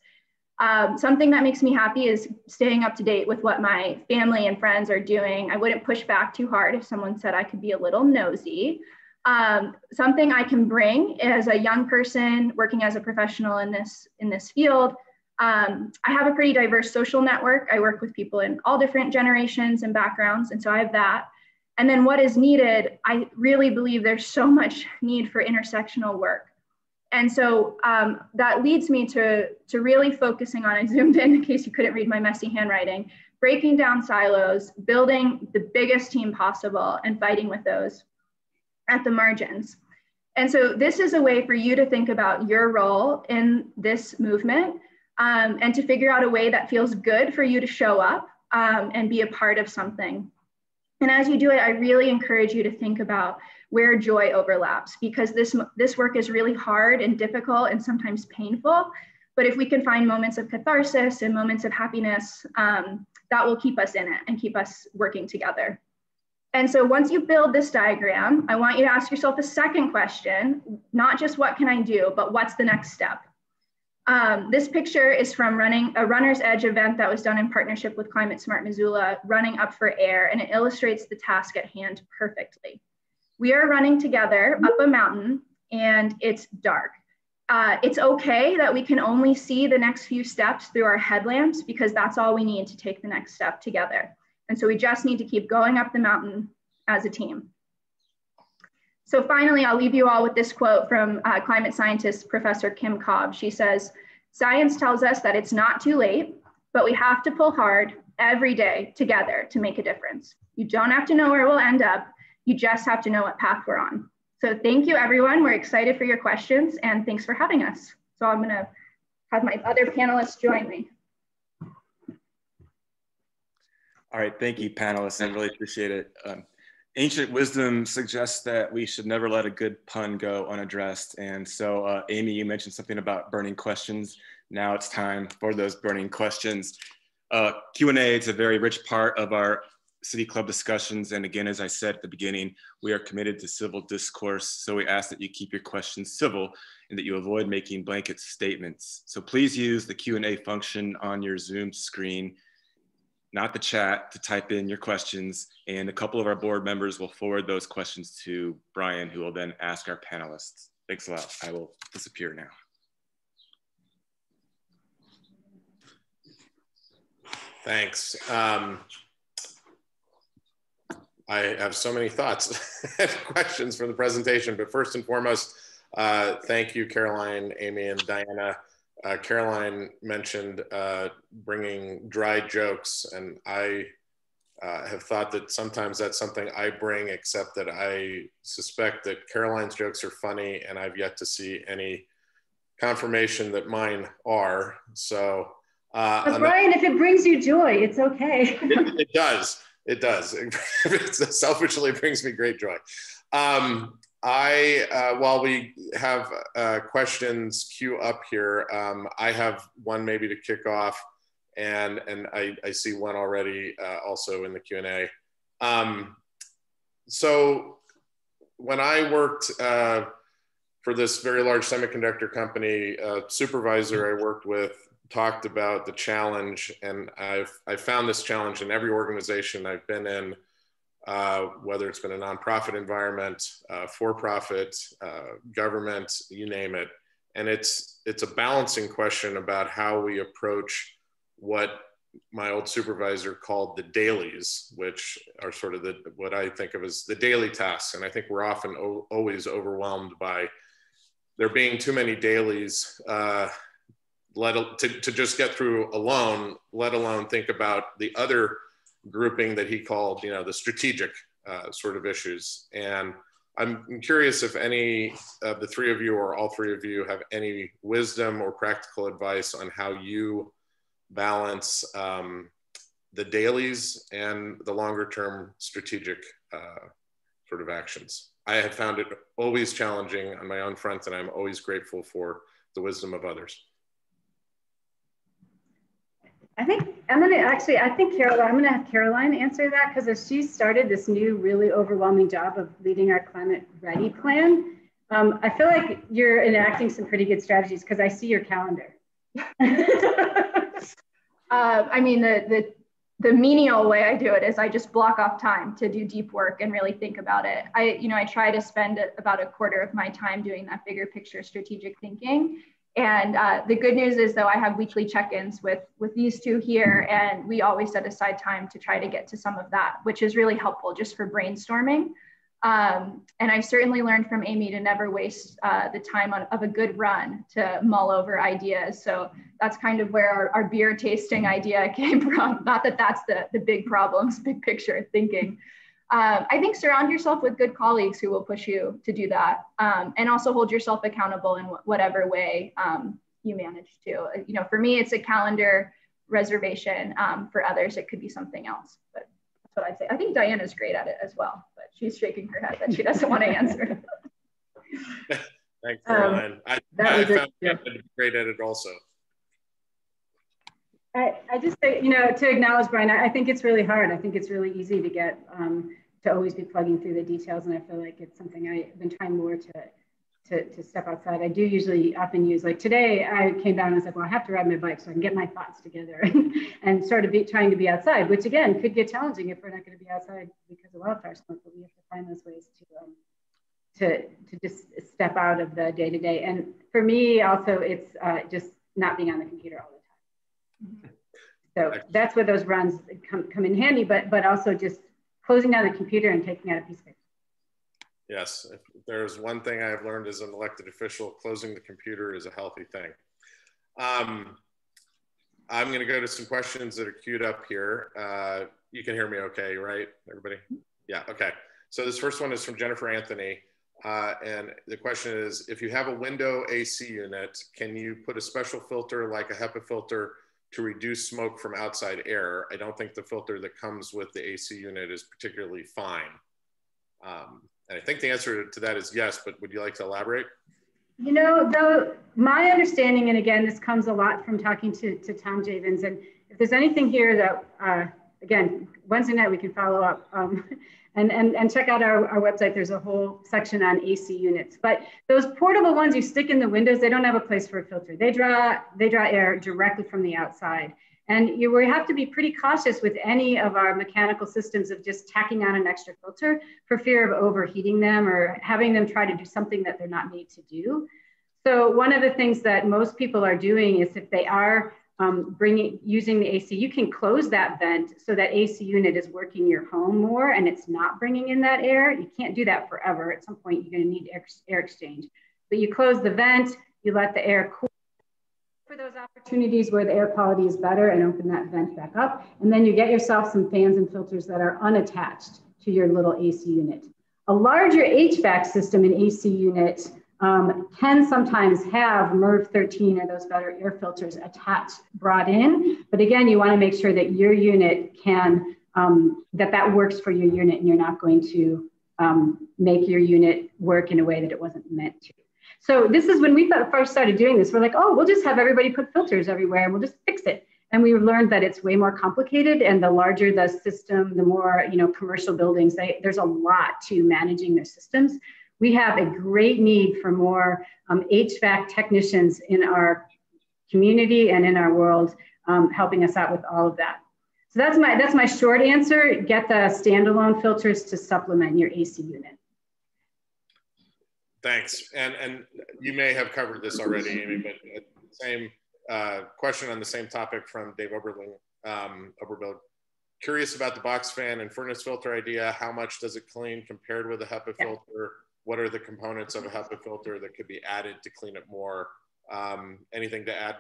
um, something that makes me happy is staying up to date with what my family and friends are doing. I wouldn't push back too hard if someone said I could be a little nosy. Um, something I can bring as a young person working as a professional in this in this field. Um, I have a pretty diverse social network. I work with people in all different generations and backgrounds, and so I have that. And then what is needed, I really believe there's so much need for intersectional work. And so um, that leads me to, to really focusing on, I zoomed in in case you couldn't read my messy handwriting, breaking down silos, building the biggest team possible and fighting with those at the margins. And so this is a way for you to think about your role in this movement um, and to figure out a way that feels good for you to show up um, and be a part of something. And as you do it, I really encourage you to think about where joy overlaps because this, this work is really hard and difficult and sometimes painful. But if we can find moments of catharsis and moments of happiness, um, that will keep us in it and keep us working together. And so once you build this diagram, I want you to ask yourself a second question, not just what can I do, but what's the next step? Um, this picture is from running a Runner's Edge event that was done in partnership with Climate Smart Missoula, running up for air, and it illustrates the task at hand perfectly. We are running together up a mountain and it's dark. Uh, it's okay that we can only see the next few steps through our headlamps because that's all we need to take the next step together. And so we just need to keep going up the mountain as a team. So finally, I'll leave you all with this quote from uh, climate scientist Professor Kim Cobb. She says, science tells us that it's not too late, but we have to pull hard every day together to make a difference. You don't have to know where we'll end up. You just have to know what path we're on. So thank you, everyone. We're excited for your questions and thanks for having us. So I'm gonna have my other panelists join me. All right, thank you, panelists. I really appreciate it. Um, ancient wisdom suggests that we should never let a good pun go unaddressed. And so, uh, Amy, you mentioned something about burning questions. Now it's time for those burning questions. Uh, Q&A is a very rich part of our City Club discussions. And again, as I said at the beginning, we are committed to civil discourse. So we ask that you keep your questions civil and that you avoid making blanket statements. So please use the Q&A function on your Zoom screen not the chat, to type in your questions. And a couple of our board members will forward those questions to Brian, who will then ask our panelists. Thanks a lot. I will disappear now. Thanks. Um, I have so many thoughts and questions from the presentation, but first and foremost, uh, thank you, Caroline, Amy, and Diana uh, Caroline mentioned uh, bringing dry jokes, and I uh, have thought that sometimes that's something I bring, except that I suspect that Caroline's jokes are funny, and I've yet to see any confirmation that mine are. So, uh, but Brian, if it brings you joy, it's okay. it, it, does. It does. It selfishly brings me great joy. Um, I, uh, while we have uh, questions queue up here, um, I have one maybe to kick off, and and I, I see one already uh, also in the Q and A. Um, so when I worked uh, for this very large semiconductor company, supervisor I worked with talked about the challenge, and I've I found this challenge in every organization I've been in, uh, whether it's been a nonprofit environment, uh, for-profit, uh, government, you name it, and it's it's a balancing question about how we approach what my old supervisor called the dailies, which are sort of the what I think of as the daily tasks, and I think we're often always overwhelmed by there being too many dailies uh, let to, to just get through alone, let alone think about the other grouping that he called, you know, the strategic uh, sort of issues. And I'm curious if any of the three of you or all three of you have any wisdom or practical advice on how you balance um, the dailies and the longer term strategic uh, sort of actions. I have found it always challenging on my own front, and I'm always grateful for the wisdom of others. I think I'm gonna actually, I think Caroline, I'm gonna have Caroline answer that because as she started this new really overwhelming job of leading our climate ready plan, um, I feel like you're enacting some pretty good strategies because I see your calendar. uh, I mean, the, the, the menial way I do it is I just block off time to do deep work and really think about it. I, you know, I try to spend about a quarter of my time doing that bigger picture strategic thinking. And uh, the good news is, though, I have weekly check-ins with with these two here, and we always set aside time to try to get to some of that, which is really helpful just for brainstorming. Um, and I've certainly learned from Amy to never waste uh, the time on, of a good run to mull over ideas. So that's kind of where our, our beer tasting idea came from. Not that that's the, the big problems, big picture thinking um, I think surround yourself with good colleagues who will push you to do that, um, and also hold yourself accountable in whatever way um, you manage to. You know, for me, it's a calendar reservation. Um, for others, it could be something else. But that's what I'd say. I think Diana's great at it as well, but she's shaking her head that she doesn't want to answer. Thanks, Caroline. I, I found great at it also. I, I just say, you know, to acknowledge Brian, I, I think it's really hard. I think it's really easy to get um, to always be plugging through the details, and I feel like it's something I've been trying more to to, to step outside. I do usually often use like today. I came down and I like, well, I have to ride my bike so I can get my thoughts together and, and sort of be trying to be outside, which again could get challenging if we're not going to be outside because of wildfire smoke. But we have to find those ways to um, to to just step out of the day to day. And for me, also, it's uh, just not being on the computer all the so that's where those runs come, come in handy, but, but also just closing down the computer and taking out a piece of paper. Yes, if there's one thing I have learned as an elected official, closing the computer is a healthy thing. Um, I'm going to go to some questions that are queued up here. Uh, you can hear me okay, right, everybody? Yeah, okay. So this first one is from Jennifer Anthony. Uh, and the question is, if you have a window AC unit, can you put a special filter like a HEPA filter to reduce smoke from outside air. I don't think the filter that comes with the AC unit is particularly fine. Um, and I think the answer to that is yes, but would you like to elaborate? You know, though, my understanding, and again, this comes a lot from talking to, to Tom Javins, and if there's anything here that, uh, again, Wednesday night we can follow up. Um, and, and, and check out our, our website. There's a whole section on AC units. But those portable ones you stick in the windows, they don't have a place for a filter. They draw, they draw air directly from the outside. And you have to be pretty cautious with any of our mechanical systems of just tacking on an extra filter for fear of overheating them or having them try to do something that they're not made to do. So one of the things that most people are doing is if they are um, bringing using the AC, you can close that vent so that AC unit is working your home more and it's not bringing in that air. You can't do that forever. At some point, you're going to need air, air exchange. But you close the vent, you let the air cool for those opportunities where the air quality is better and open that vent back up. And then you get yourself some fans and filters that are unattached to your little AC unit. A larger HVAC system and AC unit um, can sometimes have MERV 13 or those better air filters attached, brought in. But again, you want to make sure that your unit can, um, that that works for your unit and you're not going to um, make your unit work in a way that it wasn't meant to. So this is when we first started doing this, we're like, oh, we'll just have everybody put filters everywhere and we'll just fix it. And we learned that it's way more complicated and the larger the system, the more, you know, commercial buildings, they, there's a lot to managing their systems we have a great need for more um, HVAC technicians in our community and in our world, um, helping us out with all of that. So that's my, that's my short answer. Get the standalone filters to supplement your AC unit. Thanks. And, and you may have covered this already, Amy, but same uh, question on the same topic from Dave Oberling, um, Oberbill. Curious about the box fan and furnace filter idea. How much does it clean compared with a HEPA yeah. filter? What are the components of a HEPA filter that could be added to clean it more? Um, anything to add?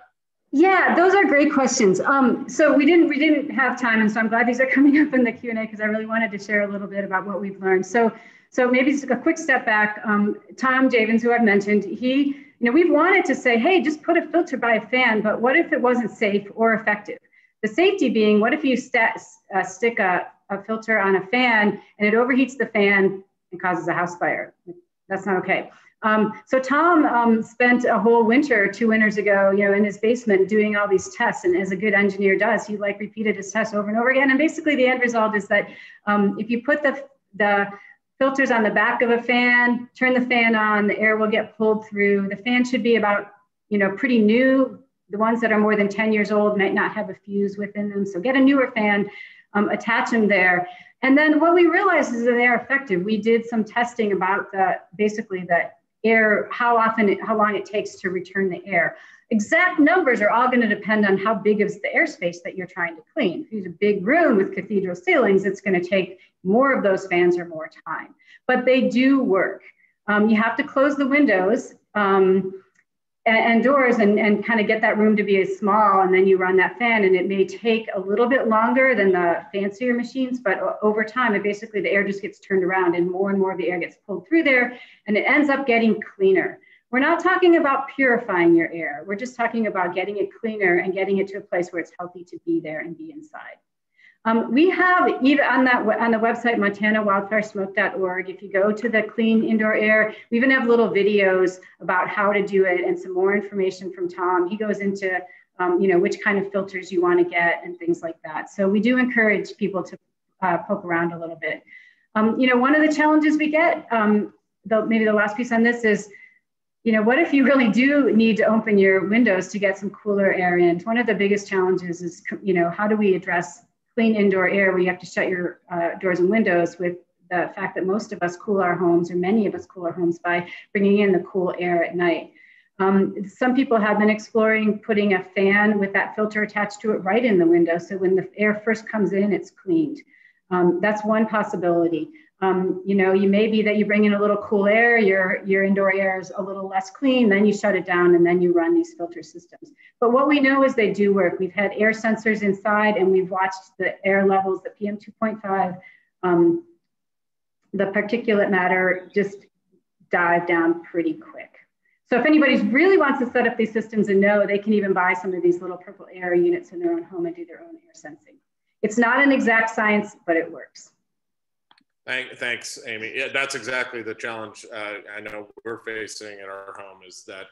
Yeah, those are great questions. Um, so we didn't we didn't have time, and so I'm glad these are coming up in the Q and A because I really wanted to share a little bit about what we've learned. So so maybe just a quick step back. Um, Tom Javins, who I've mentioned, he, you know, we've wanted to say, hey, just put a filter by a fan, but what if it wasn't safe or effective? The safety being, what if you st uh, stick a, a filter on a fan and it overheats the fan and causes a house fire? That's not okay. Um, so Tom um, spent a whole winter, two winters ago, you know, in his basement doing all these tests. And as a good engineer does, he like repeated his tests over and over again. And basically, the end result is that um, if you put the the filters on the back of a fan, turn the fan on, the air will get pulled through. The fan should be about, you know, pretty new. The ones that are more than 10 years old might not have a fuse within them. So get a newer fan, um, attach them there. And then what we realized is that they are effective. We did some testing about the basically the air, how often, how long it takes to return the air. Exact numbers are all going to depend on how big is the airspace that you're trying to clean. If you have a big room with cathedral ceilings, it's going to take more of those fans or more time. But they do work. Um, you have to close the windows um, and, doors and, and kind of get that room to be as small, and then you run that fan, and it may take a little bit longer than the fancier machines, but uh, over time, it basically the air just gets turned around, and more and more of the air gets pulled through there, and it ends up getting cleaner. We're not talking about purifying your air. We're just talking about getting it cleaner and getting it to a place where it's healthy to be there and be inside. Um, we have even on that on the website montanawildfiresmoke.org. If you go to the clean indoor air, we even have little videos about how to do it and some more information from Tom. He goes into um, you know which kind of filters you want to get and things like that. So we do encourage people to uh, poke around a little bit. Um, you know, one of the challenges we get, um, the, maybe the last piece on this is you know, what if you really do need to open your windows to get some cooler air in? One of the biggest challenges is, you know, how do we address clean indoor air where you have to shut your uh, doors and windows with the fact that most of us cool our homes, or many of us cool our homes by bringing in the cool air at night. Um, some people have been exploring putting a fan with that filter attached to it right in the window. So when the air first comes in, it's cleaned. Um, that's one possibility. Um, you know, you may be that you bring in a little cool air, your, your indoor air is a little less clean, then you shut it down and then you run these filter systems. But what we know is they do work. We've had air sensors inside and we've watched the air levels, the PM 2.5, um, the particulate matter just dive down pretty quick. So if anybody really wants to set up these systems and know, they can even buy some of these little PurpleAir units in their own home and do their own air sensing. It's not an exact science, but it works. Thank, thanks, Amy. Yeah, that's exactly the challenge uh, I know we're facing in our home is that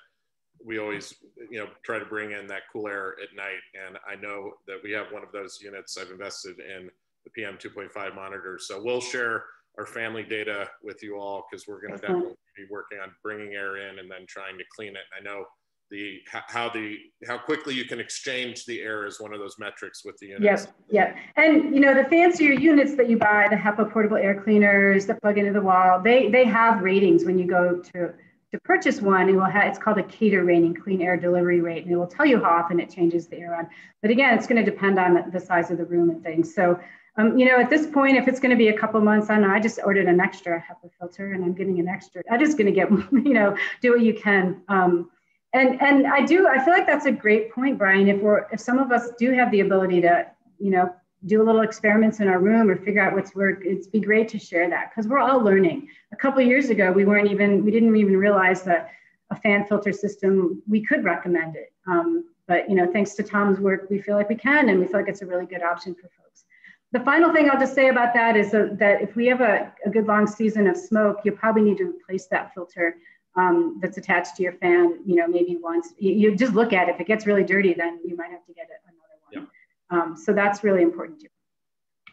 we always, you know, try to bring in that cool air at night. And I know that we have one of those units. I've invested in the PM 2.5 monitor. So we'll share our family data with you all because we're going to definitely be working on bringing air in and then trying to clean it. I know the how the how quickly you can exchange the air is one of those metrics with the units. Yes, yeah, and you know the fancier units that you buy, the HEPA portable air cleaners that plug into the wall, they they have ratings when you go to to purchase one. It will have it's called a CADR rating, clean air delivery rate, and it will tell you how often it changes the air on. But again, it's going to depend on the size of the room and things. So. Um, you know, at this point, if it's going to be a couple months, I know I just ordered an extra HEPA filter, and I'm getting an extra. I'm just going to get, you know, do what you can. Um, and and I do I feel like that's a great point, Brian. If we're if some of us do have the ability to you know do a little experiments in our room or figure out what's work, it'd be great to share that because we're all learning. A couple years ago, we weren't even we didn't even realize that a fan filter system we could recommend it. Um, but you know, thanks to Tom's work, we feel like we can, and we feel like it's a really good option for folks. The final thing I'll just say about that is that if we have a, a good long season of smoke, you probably need to replace that filter um, that's attached to your fan, you know, maybe once. You, you, just look at it. If it gets really dirty, then you might have to get another one. Yeah. Um, so that's really important too.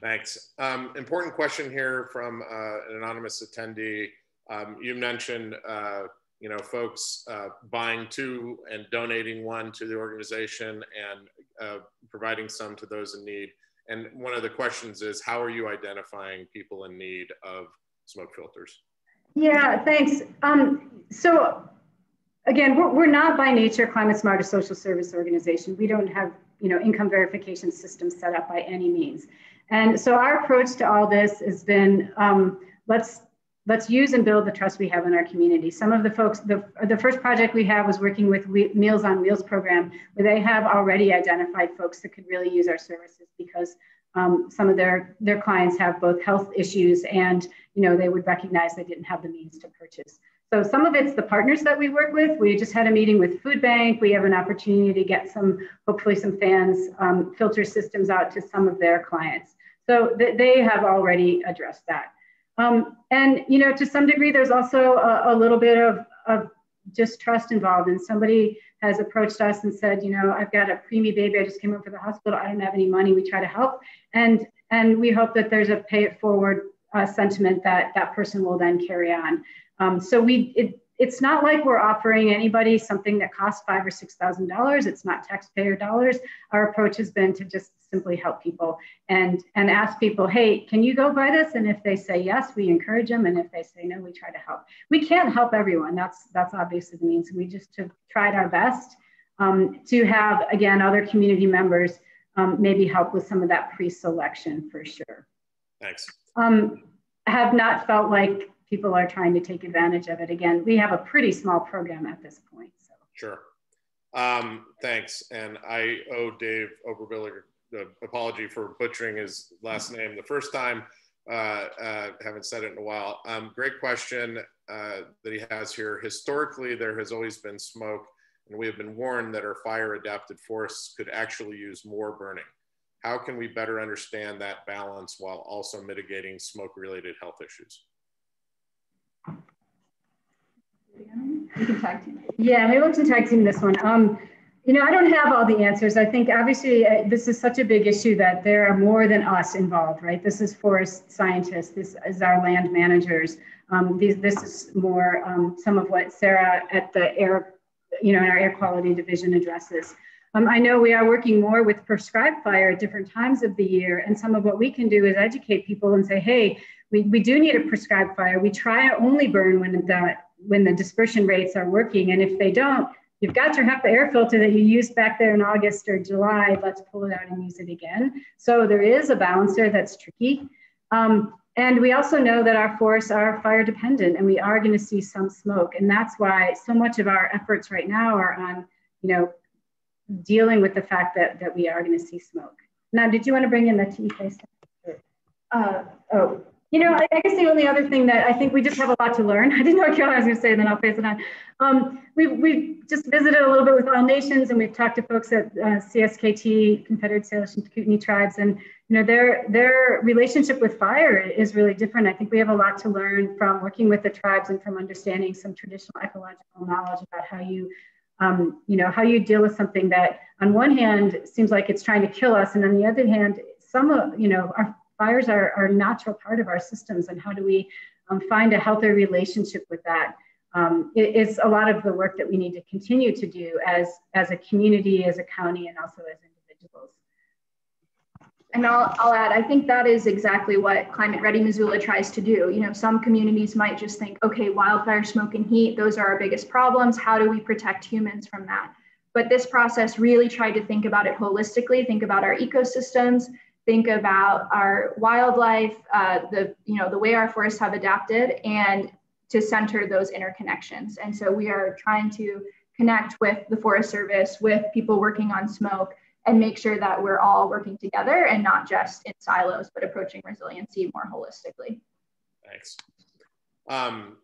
Thanks. Um, important question here from uh, an anonymous attendee. Um, you mentioned, uh, you know, folks uh, buying two and donating one to the organization and uh, providing some to those in need. And one of the questions is, how are you identifying people in need of smoke filters? Yeah, thanks. Um, so again, we're, we're not by nature climate smart a social service organization. We don't have, you know, income verification systems set up by any means. And so our approach to all this has been, um, let's let's use and build the trust we have in our community. Some of the folks, the, the first project we have was working with we, Meals on Wheels program, where they have already identified folks that could really use our services because um, some of their, their clients have both health issues and you know they would recognize they didn't have the means to purchase. So some of it's the partners that we work with. We just had a meeting with Food Bank. We have an opportunity to get some, hopefully some fans um, filter systems out to some of their clients. So th they have already addressed that. Um, and you know, to some degree, there's also a, a little bit of, of distrust involved. And somebody has approached us and said, you know, I've got a preemie baby. I just came home from the hospital. I don't have any money. We try to help, and and we hope that there's a pay it forward uh, sentiment that that person will then carry on. Um, so we it, it's not like we're offering anybody something that costs five or six thousand dollars. It's not taxpayer dollars. Our approach has been to just simply help people and and ask people, hey, can you go buy this? And if they say yes, we encourage them. And if they say no, we try to help. We can't help everyone. That's that's obviously the means. We just have tried our best um, to have again other community members um, maybe help with some of that pre-selection for sure. Thanks. Um, have not felt like people are trying to take advantage of it. Again, we have a pretty small program at this point. So. Sure. Um, thanks. And I owe Dave Oberbilliger the apology for butchering his last name the first time. Uh, uh, haven't said it in a while. Um, great question uh, that he has here. Historically, there has always been smoke, and we have been warned that our fire adapted forests could actually use more burning. How can we better understand that balance while also mitigating smoke related health issues? Yeah, maybe we can tag team this one. Um, you know, I don't have all the answers. I think obviously uh, this is such a big issue that there are more than us involved, right? This is forest scientists, this is our land managers. Um, these, this is more um, some of what Sarah at the air, you know, in our air quality division addresses. Um, I know we are working more with prescribed fire at different times of the year, and some of what we can do is educate people and say, hey, we, we do need a prescribed fire. We try to only burn when the when the dispersion rates are working, and if they don't, you've got your HEPA air filter that you used back there in August or July. Let's pull it out and use it again. So there is a balancer that's tricky. Um, and we also know that our forests are fire dependent and we are going to see some smoke. And that's why so much of our efforts right now are on, you know, dealing with the fact that, that we are going to see smoke. Now, did you want to bring in the T face? Uh, oh, you know, I, I, guess the only other thing that I think we just have a lot to learn. I didn't know what I was going to say, and then I'll pass it on. Um, we've, we've just visited a little bit with all nations, and we've talked to folks at uh, CSKT, Confederate Salish and Kootenai tribes, and you know their their relationship with fire is really different. I think we have a lot to learn from working with the tribes and from understanding some traditional ecological knowledge about how you um, you know, how you deal with something that on one hand seems like it's trying to kill us, and on the other hand, some of, you know, our fires are, a natural part of our systems, and how do we um, find a healthy relationship with that? Um, it is a lot of the work that we need to continue to do as, as a community, as a county, and also as individuals. And I'll, I'll add, I think that is exactly what Climate Ready Missoula tries to do. You know, some communities might just think, okay, wildfire, smoke, and heat, those are our biggest problems. How do we protect humans from that? But this process really tried to think about it holistically, think about our ecosystems, think about our wildlife, uh, the, you know, the way our forests have adapted, and to center those interconnections. And so we are trying to connect with the Forest Service, with people working on smoke, and make sure that we're all working together and not just in silos, but approaching resiliency more holistically. Thanks. Um,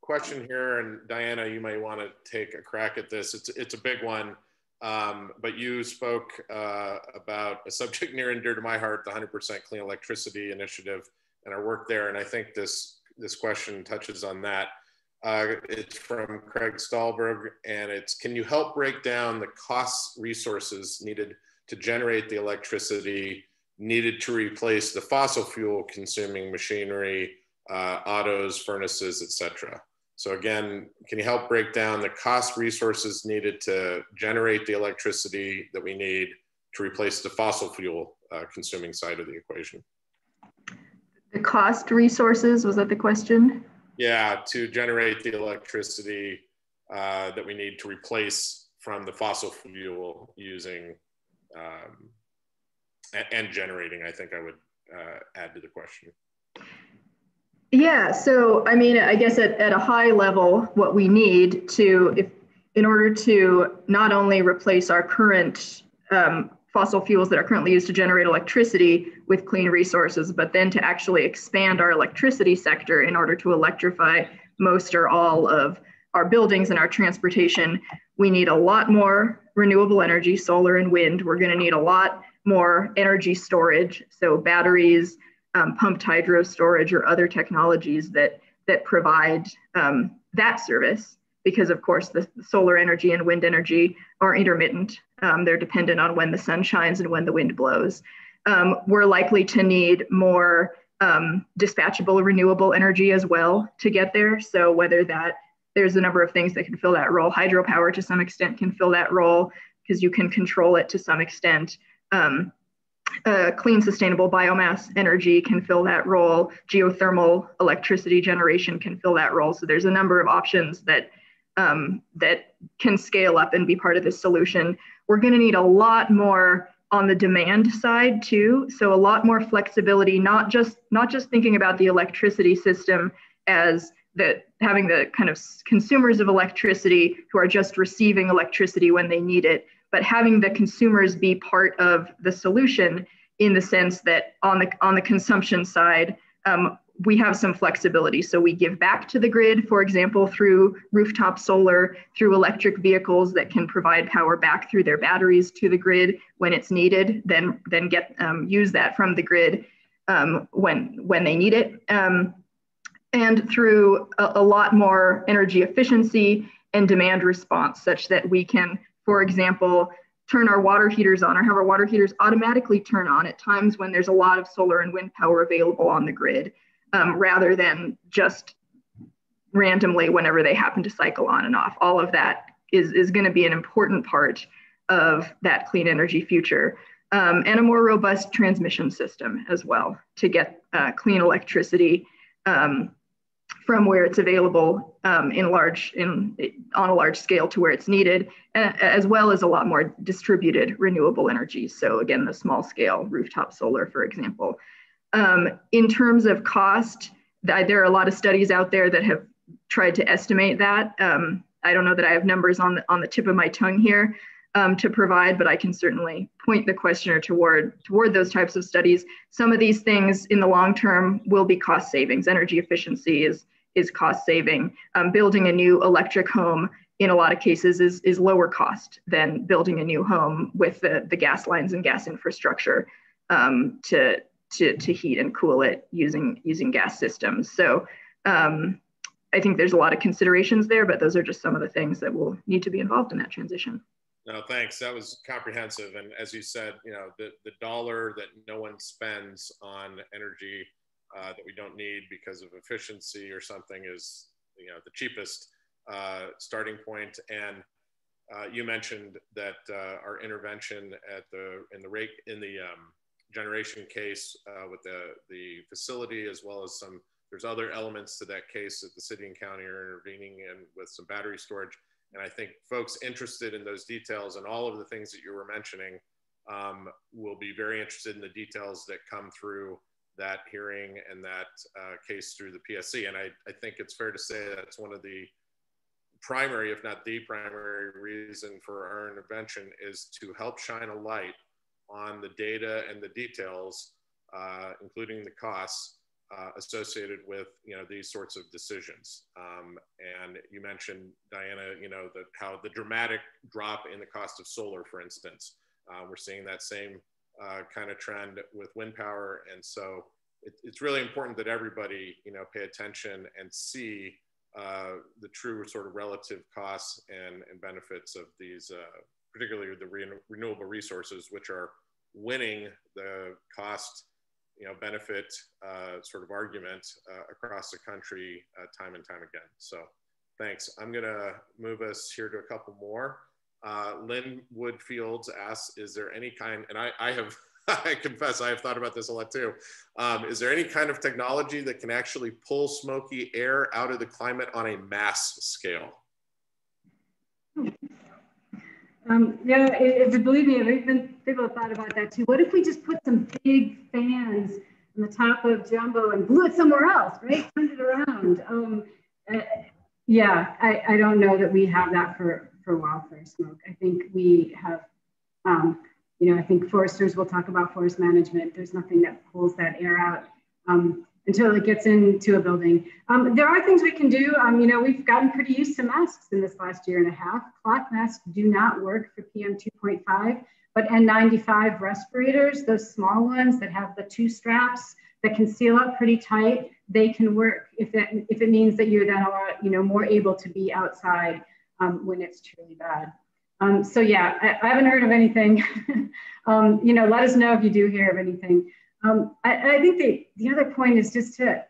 question here, and Diana, you might want to take a crack at this. It's, it's a big one, um, but you spoke uh, about a subject near and dear to my heart, the 100% Clean Electricity Initiative and our work there. And I think this, this question touches on that. Uh, it's from Craig Stahlberg, and it's can you help break down the cost resources needed to generate the electricity needed to replace the fossil fuel consuming machinery, uh, autos, furnaces, etc. So again, can you help break down the cost resources needed to generate the electricity that we need to replace the fossil fuel uh, consuming side of the equation? The cost resources, was that the question? Yeah, to generate the electricity uh, that we need to replace from the fossil fuel using um, and, generating, I think I would uh, add to the question. Yeah, so I mean, I guess at, at a high level, what we need to, if in order to not only replace our current um, fossil fuels that are currently used to generate electricity with clean resources, but then to actually expand our electricity sector in order to electrify most or all of our buildings and our transportation, we need a lot more renewable energy, solar and wind. We're going to need a lot more energy storage, so batteries, um, pumped hydro storage, or other technologies that that provide um, that service. Because of course, the, the, solar energy and wind energy are intermittent. Um, they're dependent on when the sun shines and when the wind blows. Um, we're likely to need more um, dispatchable renewable energy as well to get there. So whether that there's a number of things that can fill that role. Hydropower to some extent can fill that role because you can control it to some extent. Um, uh, clean, sustainable biomass energy can fill that role. Geothermal electricity generation can fill that role. So there's a number of options that um, that can scale up and be part of this solution. We're going to need a lot more on the demand side too. So a lot more flexibility, not just not just thinking about the electricity system as having the kind of consumers of electricity who are just receiving electricity when they need it, but having the consumers be part of the solution in the sense that on the on the consumption side, um, we have some flexibility. So we give back to the grid, for example, through rooftop solar, through electric vehicles that can provide power back through their batteries to the grid when it's needed, then then get um, use that from the grid um, when when they need it. Um, and through a, a lot more energy efficiency and demand response, such that we can, for example, turn our water heaters on or have our water heaters automatically turn on at times when there's a lot of solar and wind power available on the grid, um, rather than just randomly whenever they happen to cycle on and off. All of that is, is going to be an important part of that clean energy future. Um, and a more robust transmission system as well to get uh, clean electricity um, from where it's available um, in large in on a large scale to where it's needed, as well as a lot more distributed renewable energy. So again, the small scale rooftop solar, for example. Um, in terms of cost, there are a lot of studies out there that have tried to estimate that. Um, I don't know that I have numbers on the on the tip of my tongue here, um, to provide, but I can certainly point the questioner toward toward those types of studies. Some of these things in the long term will be cost savings. Energy efficiency is is cost saving. Um, building a new electric home in a lot of cases is is lower cost than building a new home with the the gas lines and gas infrastructure um, to to to heat and cool it using using gas systems. So. Um, I think there's a lot of considerations there, but those are just some of the things that will need to be involved in that transition. No, thanks. That was comprehensive. And as you said, you know, the, the dollar that no one spends on energy uh, that we don't need because of efficiency or something is, you know, the cheapest uh, starting point. And uh, you mentioned that uh, our intervention at the in the rate in the um, generation case uh, with the the facility as well as some there's other elements to that case that the city and county are intervening in with some battery storage and I think folks interested in those details and all of the things that you were mentioning um, will be very interested in the details that come through that hearing and that uh, case through the PSC. And I, I think it's fair to say that's one of the primary, if not the primary reason for our intervention is to help shine a light on the data and the details, uh, including the costs uh, associated with you know these sorts of decisions. Um, and you mentioned Diana, you know that how the dramatic drop in the cost of solar, for instance, uh, we're seeing that same uh, kind of trend with wind power, and so it, it's really important that everybody you know pay attention and see uh, the true sort of relative costs and, and benefits of these, uh, particularly the re renewable resources, which are winning the cost you know, benefit uh, sort of argument uh, across the country uh, time and time again. So Thanks. I'm going to move us here to a couple more. Uh, Lynn Woodfields asks, is there any kind, and I, I have, I confess, I have thought about this a lot too. Um, is there any kind of technology that can actually pull smoky air out of the climate on a mass scale? Um, yeah, if, if, believe me, even people have thought about that too. What if we just put some big fans on the top of Jumbo and blew it somewhere else, right? Turned it around. Um, uh, yeah, I, I don't know that we have that for, for wildfire smoke. I think we have, um, you know, I think foresters will talk about forest management. There's nothing that pulls that air out um, until it gets into a building. Um, there are things we can do. Um, you know, we've gotten pretty used to masks in this last year and a half. Cloth masks do not work for PM 2.5, but N95 respirators, those small ones that have the two straps that can seal up pretty tight, they can work if it, if it means that you're then a lot, you know, more able to be outside um, when it's truly bad. Um, so yeah, I, I, haven't heard of anything. um, you know, let us know if you do hear of anything. Um, I, I, think the, the other point is just to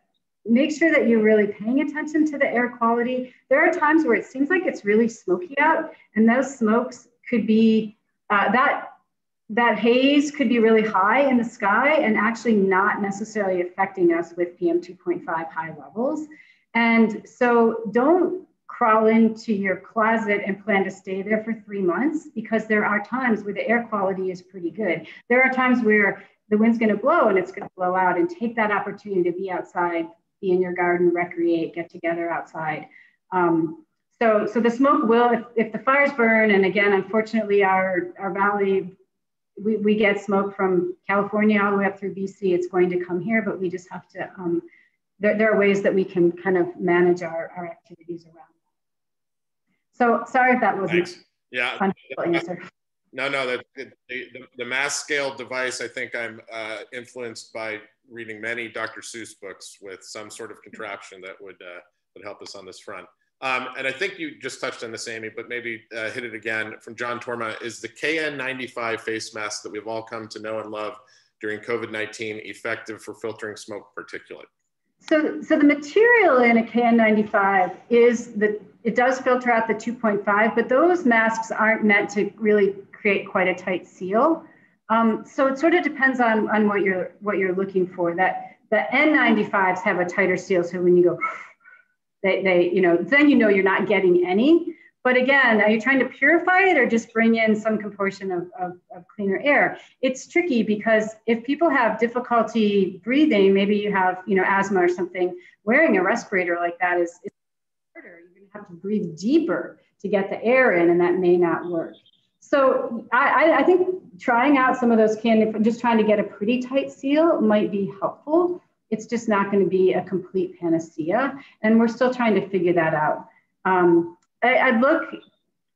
make sure that you're really paying attention to the air quality. There are times where it seems like it's really smoky out and those smokes could be, uh, that, that haze could be really high in the sky and actually not necessarily affecting us with PM 2.5 high levels. And so don't crawl into your closet and plan to stay there for three months because there are times where the air quality is pretty good. There are times where the wind's going to blow and it's going to blow out and take that opportunity to be outside, be in your garden, recreate, get together outside. Um, so, so the smoke will, if, if the fires burn, and again, unfortunately, our, our valley, we, we get smoke from California all the way up through BC, it's going to come here, but we just have to, um, there, there are ways that we can kind of manage our, our activities around so sorry if that wasn't Thanks. yeah. answer. No, no, the, the, the, mass scale device. I think I'm uh, influenced by reading many Dr. Seuss books with some sort of contraption that would uh, would help us on this front. Um, and I think you just touched on this, Amy, but maybe uh, hit it again from John Torma. Is the KN95 face mask that we've all come to know and love during COVID-19 effective for filtering smoke particulate? So, so the material in a KN95 is that it does filter out the 2.5, but those masks aren't meant to really create quite a tight seal. Um, so it sort of depends on, on what you're what you're looking for. That the N95s have a tighter seal, so when you go, they, they you know then you know you're not getting any. But again, are you trying to purify it or just bring in some proportion of, of, of, cleaner air? It's tricky because if people have difficulty breathing, maybe you have you know asthma or something, wearing a respirator like that is, is harder. You're going to have to breathe deeper to get the air in, and that may not work. So I, I think trying out some of those can, just trying to get a pretty tight seal might be helpful. It's just not going to be a complete panacea, and we're still trying to figure that out. Um, I, would look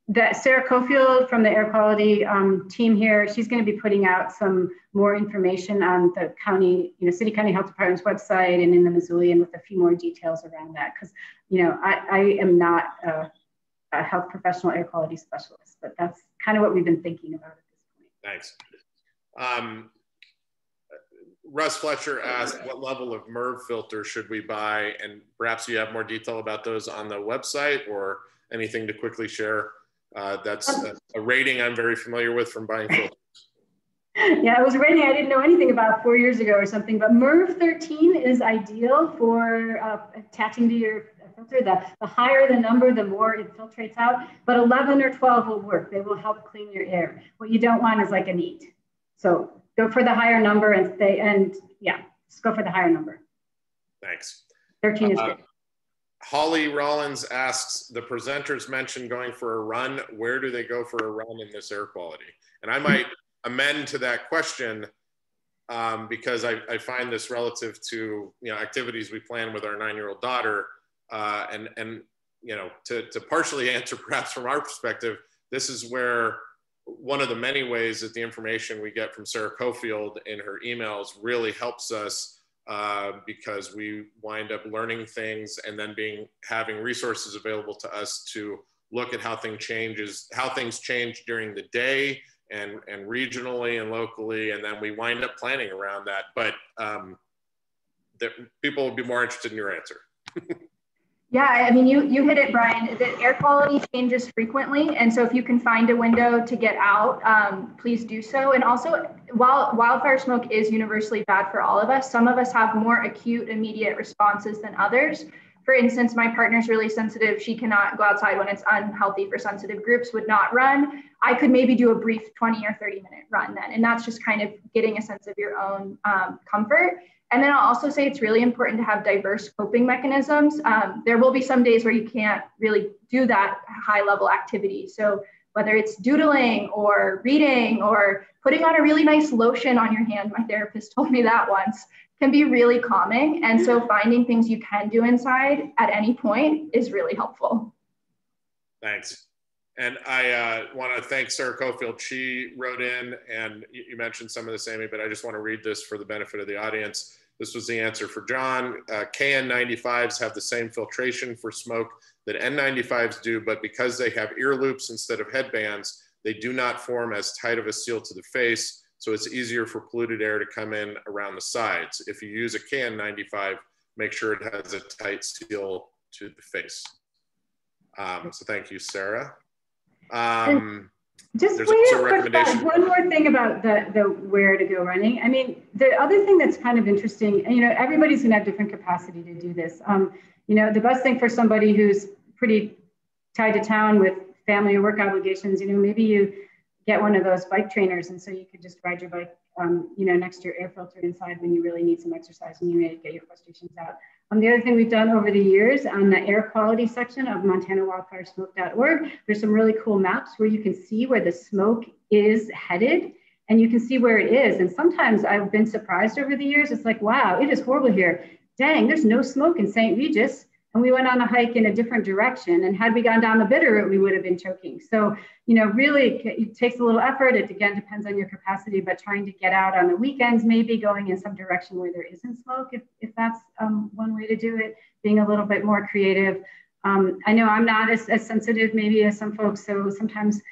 that Sarah Coefield from the air quality um, team here, she's going to be putting out some more information on the county, you know, city county health department's website and in the Missoulian with a few more details around that. Because, you know, I, I am not a, a, health professional air quality specialist, but that's kind of what we've been thinking about at this point. Thanks. Um, Russ Fletcher asked, what level of MERV filter should we buy? And perhaps you have more detail about those on the website or anything to quickly share? Uh, that's a, a, rating I'm very familiar with from buying filters. Yeah, it was a rating I didn't know anything about four years ago or something, but MERV 13 is ideal for uh, attaching to your filter. The, the higher the number, the more it filtrates out, but 11 or 12 will work. They will help clean your air. What you don't want is like an eight. So go for the higher number and stay, and yeah, just go for the higher number. Thanks. 13 is uh, good. Holly Rollins asks, the presenters mentioned going for a run. Where do they go for a run in this air quality? And I might amend to that question um, because I, I, find this relative to you know activities we plan with our nine-year-old daughter, uh, and and you know to, to partially answer perhaps from our perspective, this is where one of the many ways that the information we get from Sarah Coefield in her emails really helps us uh, because we wind up learning things and then being having resources available to us to look at how things changes how things change during the day and and regionally and locally and then we wind up planning around that. But um, that people would be more interested in your answer Yeah, I mean, you you hit it, Brian. The air quality changes frequently, and so if you can find a window to get out, um, please do so. And also, while wildfire smoke is universally bad for all of us, some of us have more acute, immediate responses than others. For instance, my partner's really sensitive. She cannot go outside when it's unhealthy for sensitive groups, would not run. I could maybe do a brief 20 or 30 minute run then. And that's just kind of getting a sense of your own um, comfort. And then I'll also say it's really important to have diverse coping mechanisms. Um, there will be some days where you can't really do that high level activity. So whether it's doodling or reading or putting on a really nice lotion on your hand, my therapist told me that once, can be really calming. And so finding things you can do inside at any point is really helpful. Thanks. And I uh, want to thank Sarah Coefield. She wrote in, and you mentioned some of this, Amy, but I just want to read this for the benefit of the audience. This was the answer for John. Uh, KN95s have the same filtration for smoke that N95s do, but because they have ear loops instead of headbands, they do not form as tight of a seal to the face, so it's easier for polluted air to come in around the sides. If you use a KN95, make sure it has a tight seal to the face. Um, so thank you, Sarah. Um, just wait a quick thought. One more thing about the, the where to go running. I mean, the other thing that's kind of interesting, you know, everybody's gonna have different capacity to do this. Um, you know, the best thing for somebody who's pretty tied to town with family or work obligations, you know, maybe you get one of those bike trainers and so you could just ride your bike, um, you know, next to your air filter inside when you really need some exercise and you need to get your frustrations out. Um, the other thing we've done over the years on the air quality section of montanawildfiresmoke.org, there's some really cool maps where you can see where the smoke is headed and you can see where it is. And sometimes I've been surprised over the years. It's like, wow, it is horrible here. Dang, there's no smoke in St. Regis and we went on a hike in a different direction. And had we gone down the Bitterroot, we would have been choking. So, you know, really it takes a little effort. It again depends on your capacity, but trying to get out on the weekends, maybe going in some direction where there isn't smoke, if, if that's um, one way to do it, being a little bit more creative. Um, I know I'm not as, as sensitive maybe as some folks. So sometimes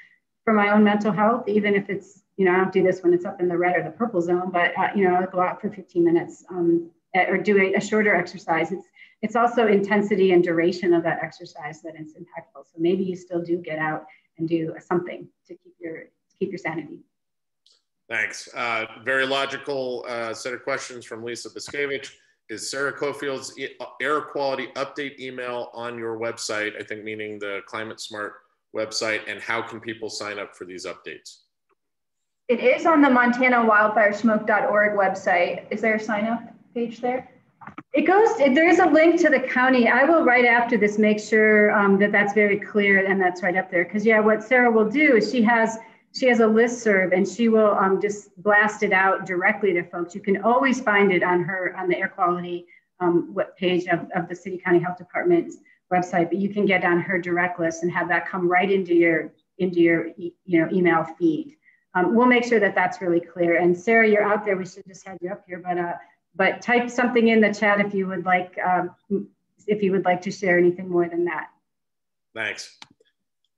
for my own mental health, even if it's, you know, I don't do this when it's up in the red or the purple zone, but, uh, you know, I'll go out for 15 minutes um, or do a, a shorter exercise. It's, it's also intensity and duration of that exercise that is impactful. So maybe you still do get out and do something to keep your to keep your sanity. Thanks. Uh, very logical uh, set of questions from Lisa Biskevich. Is Sarah Coefield's e air quality update email on your website? I think meaning the Climate Smart website. And how can people sign up for these updates? It is on the MontanaWildfireSmoke.org website. Is there a sign up page there? It goes, there's a link to the county. I will right after this make sure um, that that's very clear and that's right up there. Because yeah, what Sarah will do is she has she has a list serve and she will um, just blast it out directly to folks. You can always find it on her on the air quality um, web page of, of the City County Health Department's website, but you can get on her direct list and have that come right into your into your you know email feed. Um, we'll make sure that that's really clear. And Sarah, you're out there. We should just have you up here, but uh, but type something in the chat if you would like um, if you would like to share anything more than that. Thanks.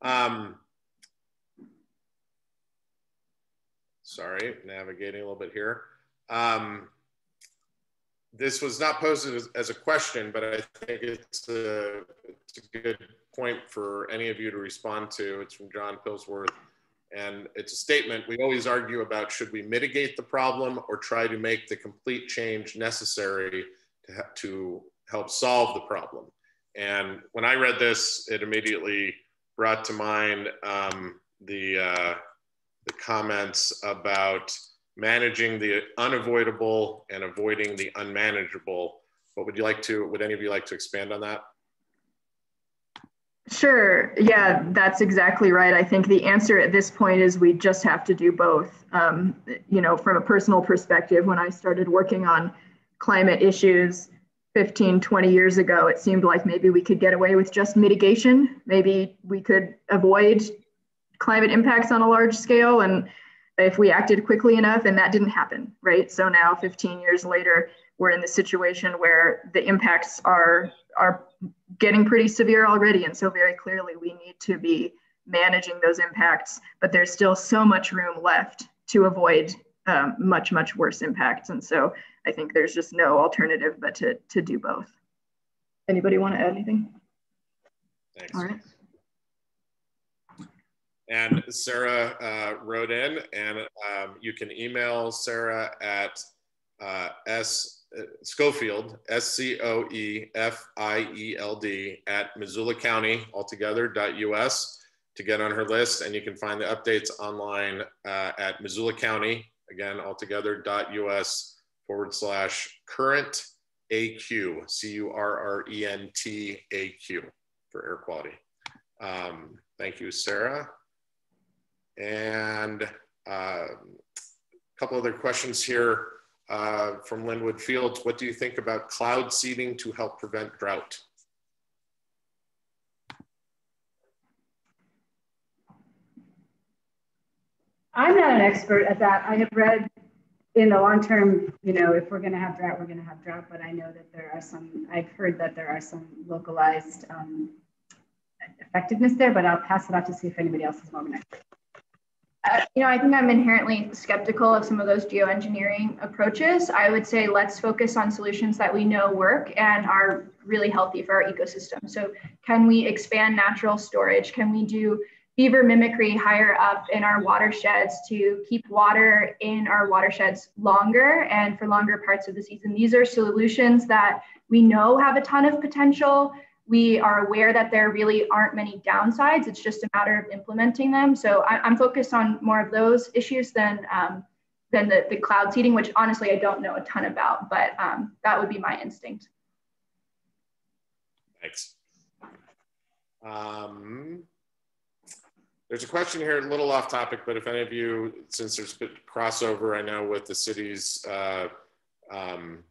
Um, sorry, navigating a little bit here. Um, this was not posed as, as, a question, but I think it's a, it's a good point for any of you to respond to. It's from John Pillsworth. And it's a statement we always argue about should we mitigate the problem or try to make the complete change necessary to, to help solve the problem. And when I read this, it immediately brought to mind um, the, uh, the comments about managing the unavoidable and avoiding the unmanageable. What would you like to, would any of you like to expand on that? Sure. Yeah, that's exactly right. I think the answer at this point is we just have to do both. Um, you know, from a personal perspective, when I started working on climate issues 15, 20 years ago, it seemed like maybe we could get away with just mitigation. Maybe we could avoid climate impacts on a large scale. And if we acted quickly enough, and that didn't happen, right? So now, 15 years later, we're in the situation where the impacts are are getting pretty severe already. And so very clearly we need to be managing those impacts, but there's still so much room left to avoid um, much, much worse impacts. And so I think there's just no alternative but to, to do both. Anybody want to add anything? Thanks. All right. And Sarah uh, wrote in, and um, you can email Sarah at uh, S Coefield, S C O E F I E L D, at Missoula County altogether.us to get on her list. And you can find the updates online uh, at Missoula County, again, altogether.us forward slash current AQ, C U R R E N T A Q for air quality. Um, thank you, Sarah. And uh, a couple other questions here uh, from Linwood Fields. What do you think about cloud seeding to help prevent drought? I'm not an expert at that. I have read in the long term, you know, if we're going to have drought, we're going to have drought. But I know that there are some, I've heard that there are some localized um, effectiveness there, but I'll pass it off to see if anybody else is more an expert. Uh, you know, I think I'm inherently skeptical of some of those geoengineering approaches. I would say let's focus on solutions that we know work and are really healthy for our ecosystem. So, can we expand natural storage? Can we do beaver mimicry higher up in our watersheds to keep water in our watersheds longer and for longer parts of the season? These are solutions that we know have a ton of potential we are aware that there really aren't many downsides. It's just a matter of implementing them. So I, am focused on more of those issues than um, than the, the cloud seeding, which honestly I don't know a ton about, but um, that would be my instinct. Thanks. Um, there's a question here, a little off topic, but if any of you, since there's a bit crossover, I know with the city's uh, um,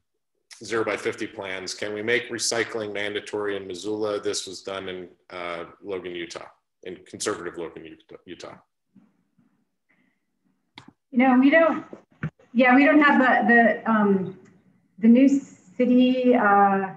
zero by 50 plans. Can we make recycling mandatory in Missoula? This was done in uh, Logan, Utah, in conservative Logan, Utah. You know, we don't, yeah, we don't have the, the, um, the new city, uh,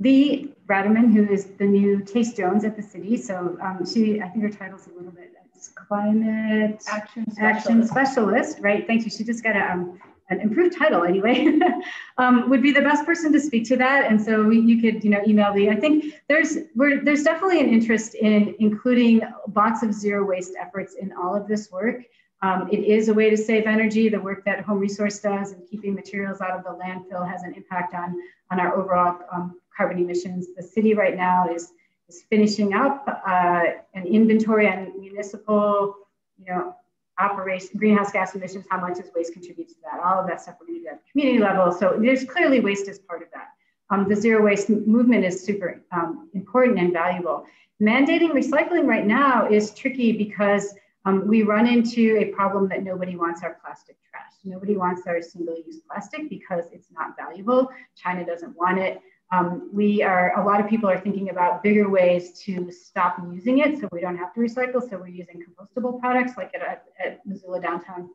the Rademan, who is the new Chase Jones at the city. So um, she, I think her title's a little bit, it's climate action specialist. action specialist, right? Thank you. She just got a um, an improved title anyway, um, would be the best person to speak to that. And so you could, you know, email me. I think there's there's definitely an interest in including lots of zero waste efforts in all of this work. Um, it is a way to save energy. The work that Home Resource does and keeping materials out of the landfill has an impact on, on our overall um, carbon emissions. The city right now is, is finishing up uh, an inventory on municipal, you know, operation, greenhouse gas emissions, how much does waste contribute to that? All of that stuff we're going to do at the community level. So there's clearly waste as part of that. Um, the zero waste movement is super um, important and valuable. Mandating recycling right now is tricky because um, we run into a problem that nobody wants our plastic trash. Nobody wants our single-use plastic because it's not valuable. China doesn't want it. Um, we are, a lot of people are thinking about bigger ways to stop using it so we don't have to recycle. So we're using compostable products like at, at Missoula downtown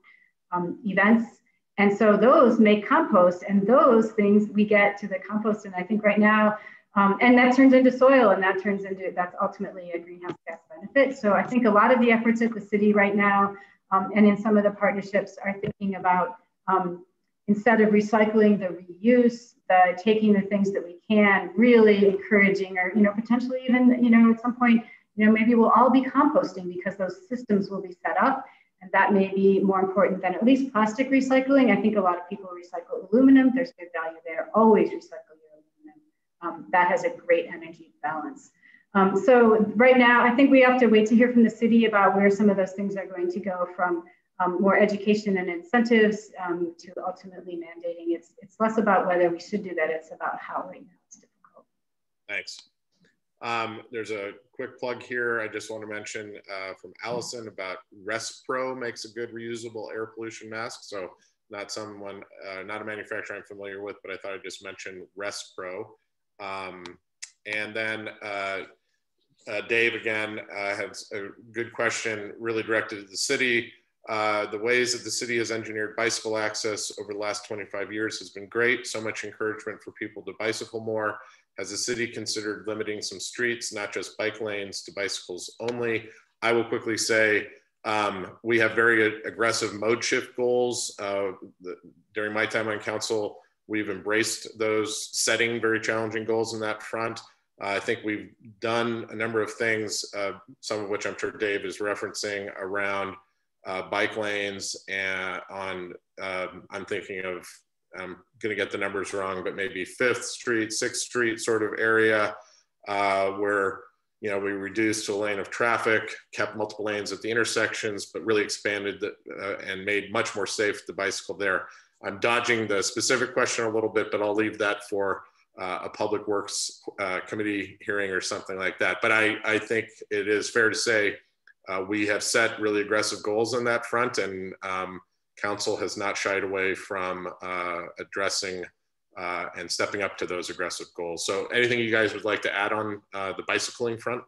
um, events. And so those make compost and those things we get to the compost. And I think right now, um, and that turns into soil and that turns into, that's ultimately a greenhouse gas benefit. So I think a lot of the efforts at the city right now um, and in some of the partnerships are thinking about um, instead of recycling the reuse, the taking the things that we can, really encouraging or, you know, potentially even, you know, at some point, you know, maybe we'll all be composting because those systems will be set up. And that may be more important than at least plastic recycling. I think a lot of people recycle aluminum. There's good value there. Always recycle your aluminum. Um, that has a great energy balance. Um, so right now, I think we have to wait to hear from the city about where some of those things are going to go from um, more education and incentives um, to ultimately mandating. It's, it's less about whether we should do that, it's about how right now it's difficult. Thanks. Um, there's a quick plug here. I just want to mention uh, from Allison about Respro makes a good reusable air pollution mask. So not someone, uh, not a manufacturer I'm familiar with, but I thought I'd just mention Respro. Um, and then uh, uh Dave again uh, has a good question really directed to the city. Uh, the ways that the city has engineered bicycle access over the last 25 years has been great. So much encouragement for people to bicycle more. Has the city considered limiting some streets, not just bike lanes, to bicycles only? I will quickly say um, we have very aggressive mode shift goals. Uh, the, during my time on council, we've embraced those setting very challenging goals in that front. I think we've done a number of things, uh, some of which I'm sure Dave is referencing around uh, bike lanes and on, um, I'm thinking of, I'm gonna get the numbers wrong, but maybe 5th Street, 6th Street sort of area uh, where, you know, we reduced a lane of traffic, kept multiple lanes at the intersections, but really expanded the, uh, and made much more safe the bicycle there. I'm dodging the specific question a little bit, but I'll leave that for uh, a public works uh, committee hearing or something like that. But I, I think it is fair to say uh, we have set really aggressive goals on that front and um, council has not shied away from uh, addressing uh, and stepping up to those aggressive goals. So anything you guys would like to add on uh, the bicycling front?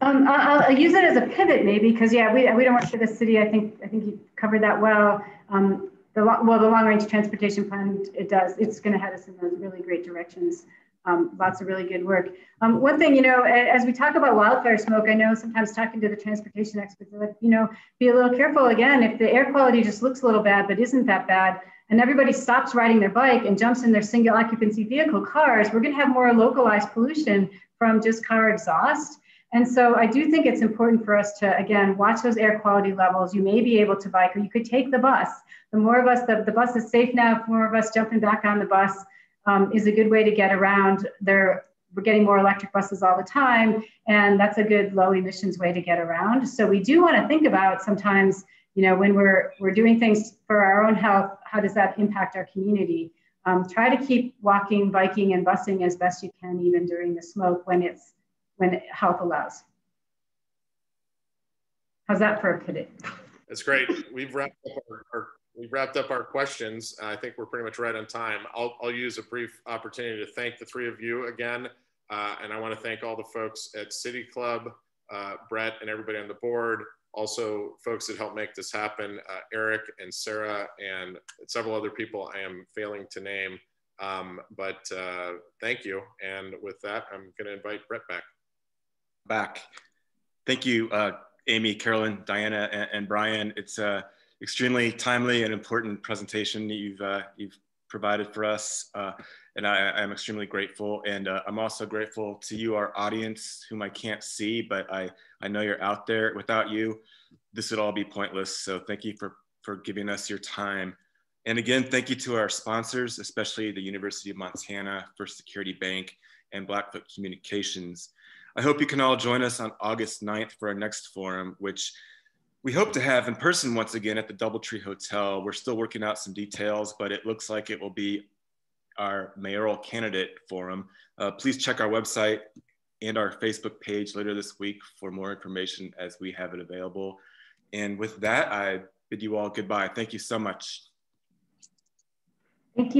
Um, I'll, I'll, use it as a pivot maybe because yeah, we, we don't work for the city. I think I think you covered that well. Um, the well, the long range transportation plan, it does. It's going to head us in those really great directions. Um, lots of really good work. Um, one thing, you know, as we talk about wildfire smoke, I know sometimes talking to the transportation experts, like, you know, be a little careful again. If the air quality just looks a little bad, but isn't that bad, and everybody stops riding their bike and jumps in their single occupancy vehicle cars, we're going to have more localized pollution from just car exhaust. And so I do think it's important for us to, again, watch those air quality levels. You may be able to bike or you could take the bus. The more of us, the, the bus is safe now, more of us jumping back on the bus um, is a good way to get around. There, we're getting more electric buses all the time, and that's a good low emissions way to get around. So we do want to think about sometimes, you know, when we're, we're doing things for our own health, how does that impact our community? Um, try to keep walking, biking, and busing as best you can, even during the smoke when it's when health allows. How's that for a pivot? That's great. We've wrapped up our, our we've wrapped up our questions. I think we're pretty much right on time. I'll, I'll use a brief opportunity to thank the three of you again. Uh, and I want to thank all the folks at City Club, uh, Brett and everybody on the board, also folks that helped make this happen, uh, Eric and Sarah and several other people I am failing to name. Um, but uh, thank you. And with that, I'm going to invite Brett back back. Thank you, uh, Amy, Carolyn, Diana, and, and Brian. It's a extremely timely and important presentation you've, uh, you've provided for us. Uh, and I, am extremely grateful. And uh, I'm also grateful to you, our audience, whom I can't see, but I, I know you're out there. Without you, this would all be pointless. So thank you for, for giving us your time. And again, thank you to our sponsors, especially the University of Montana, First Security Bank, and Blackfoot Communications. I hope you can all join us on August 9th for our next forum, which we hope to have in person once again at the Doubletree Hotel. We're still working out some details, but it looks like it will be our mayoral candidate forum. Uh, please check our website and our Facebook page later this week for more information as we have it available. And with that, I bid you all goodbye. Thank you so much. Thank you.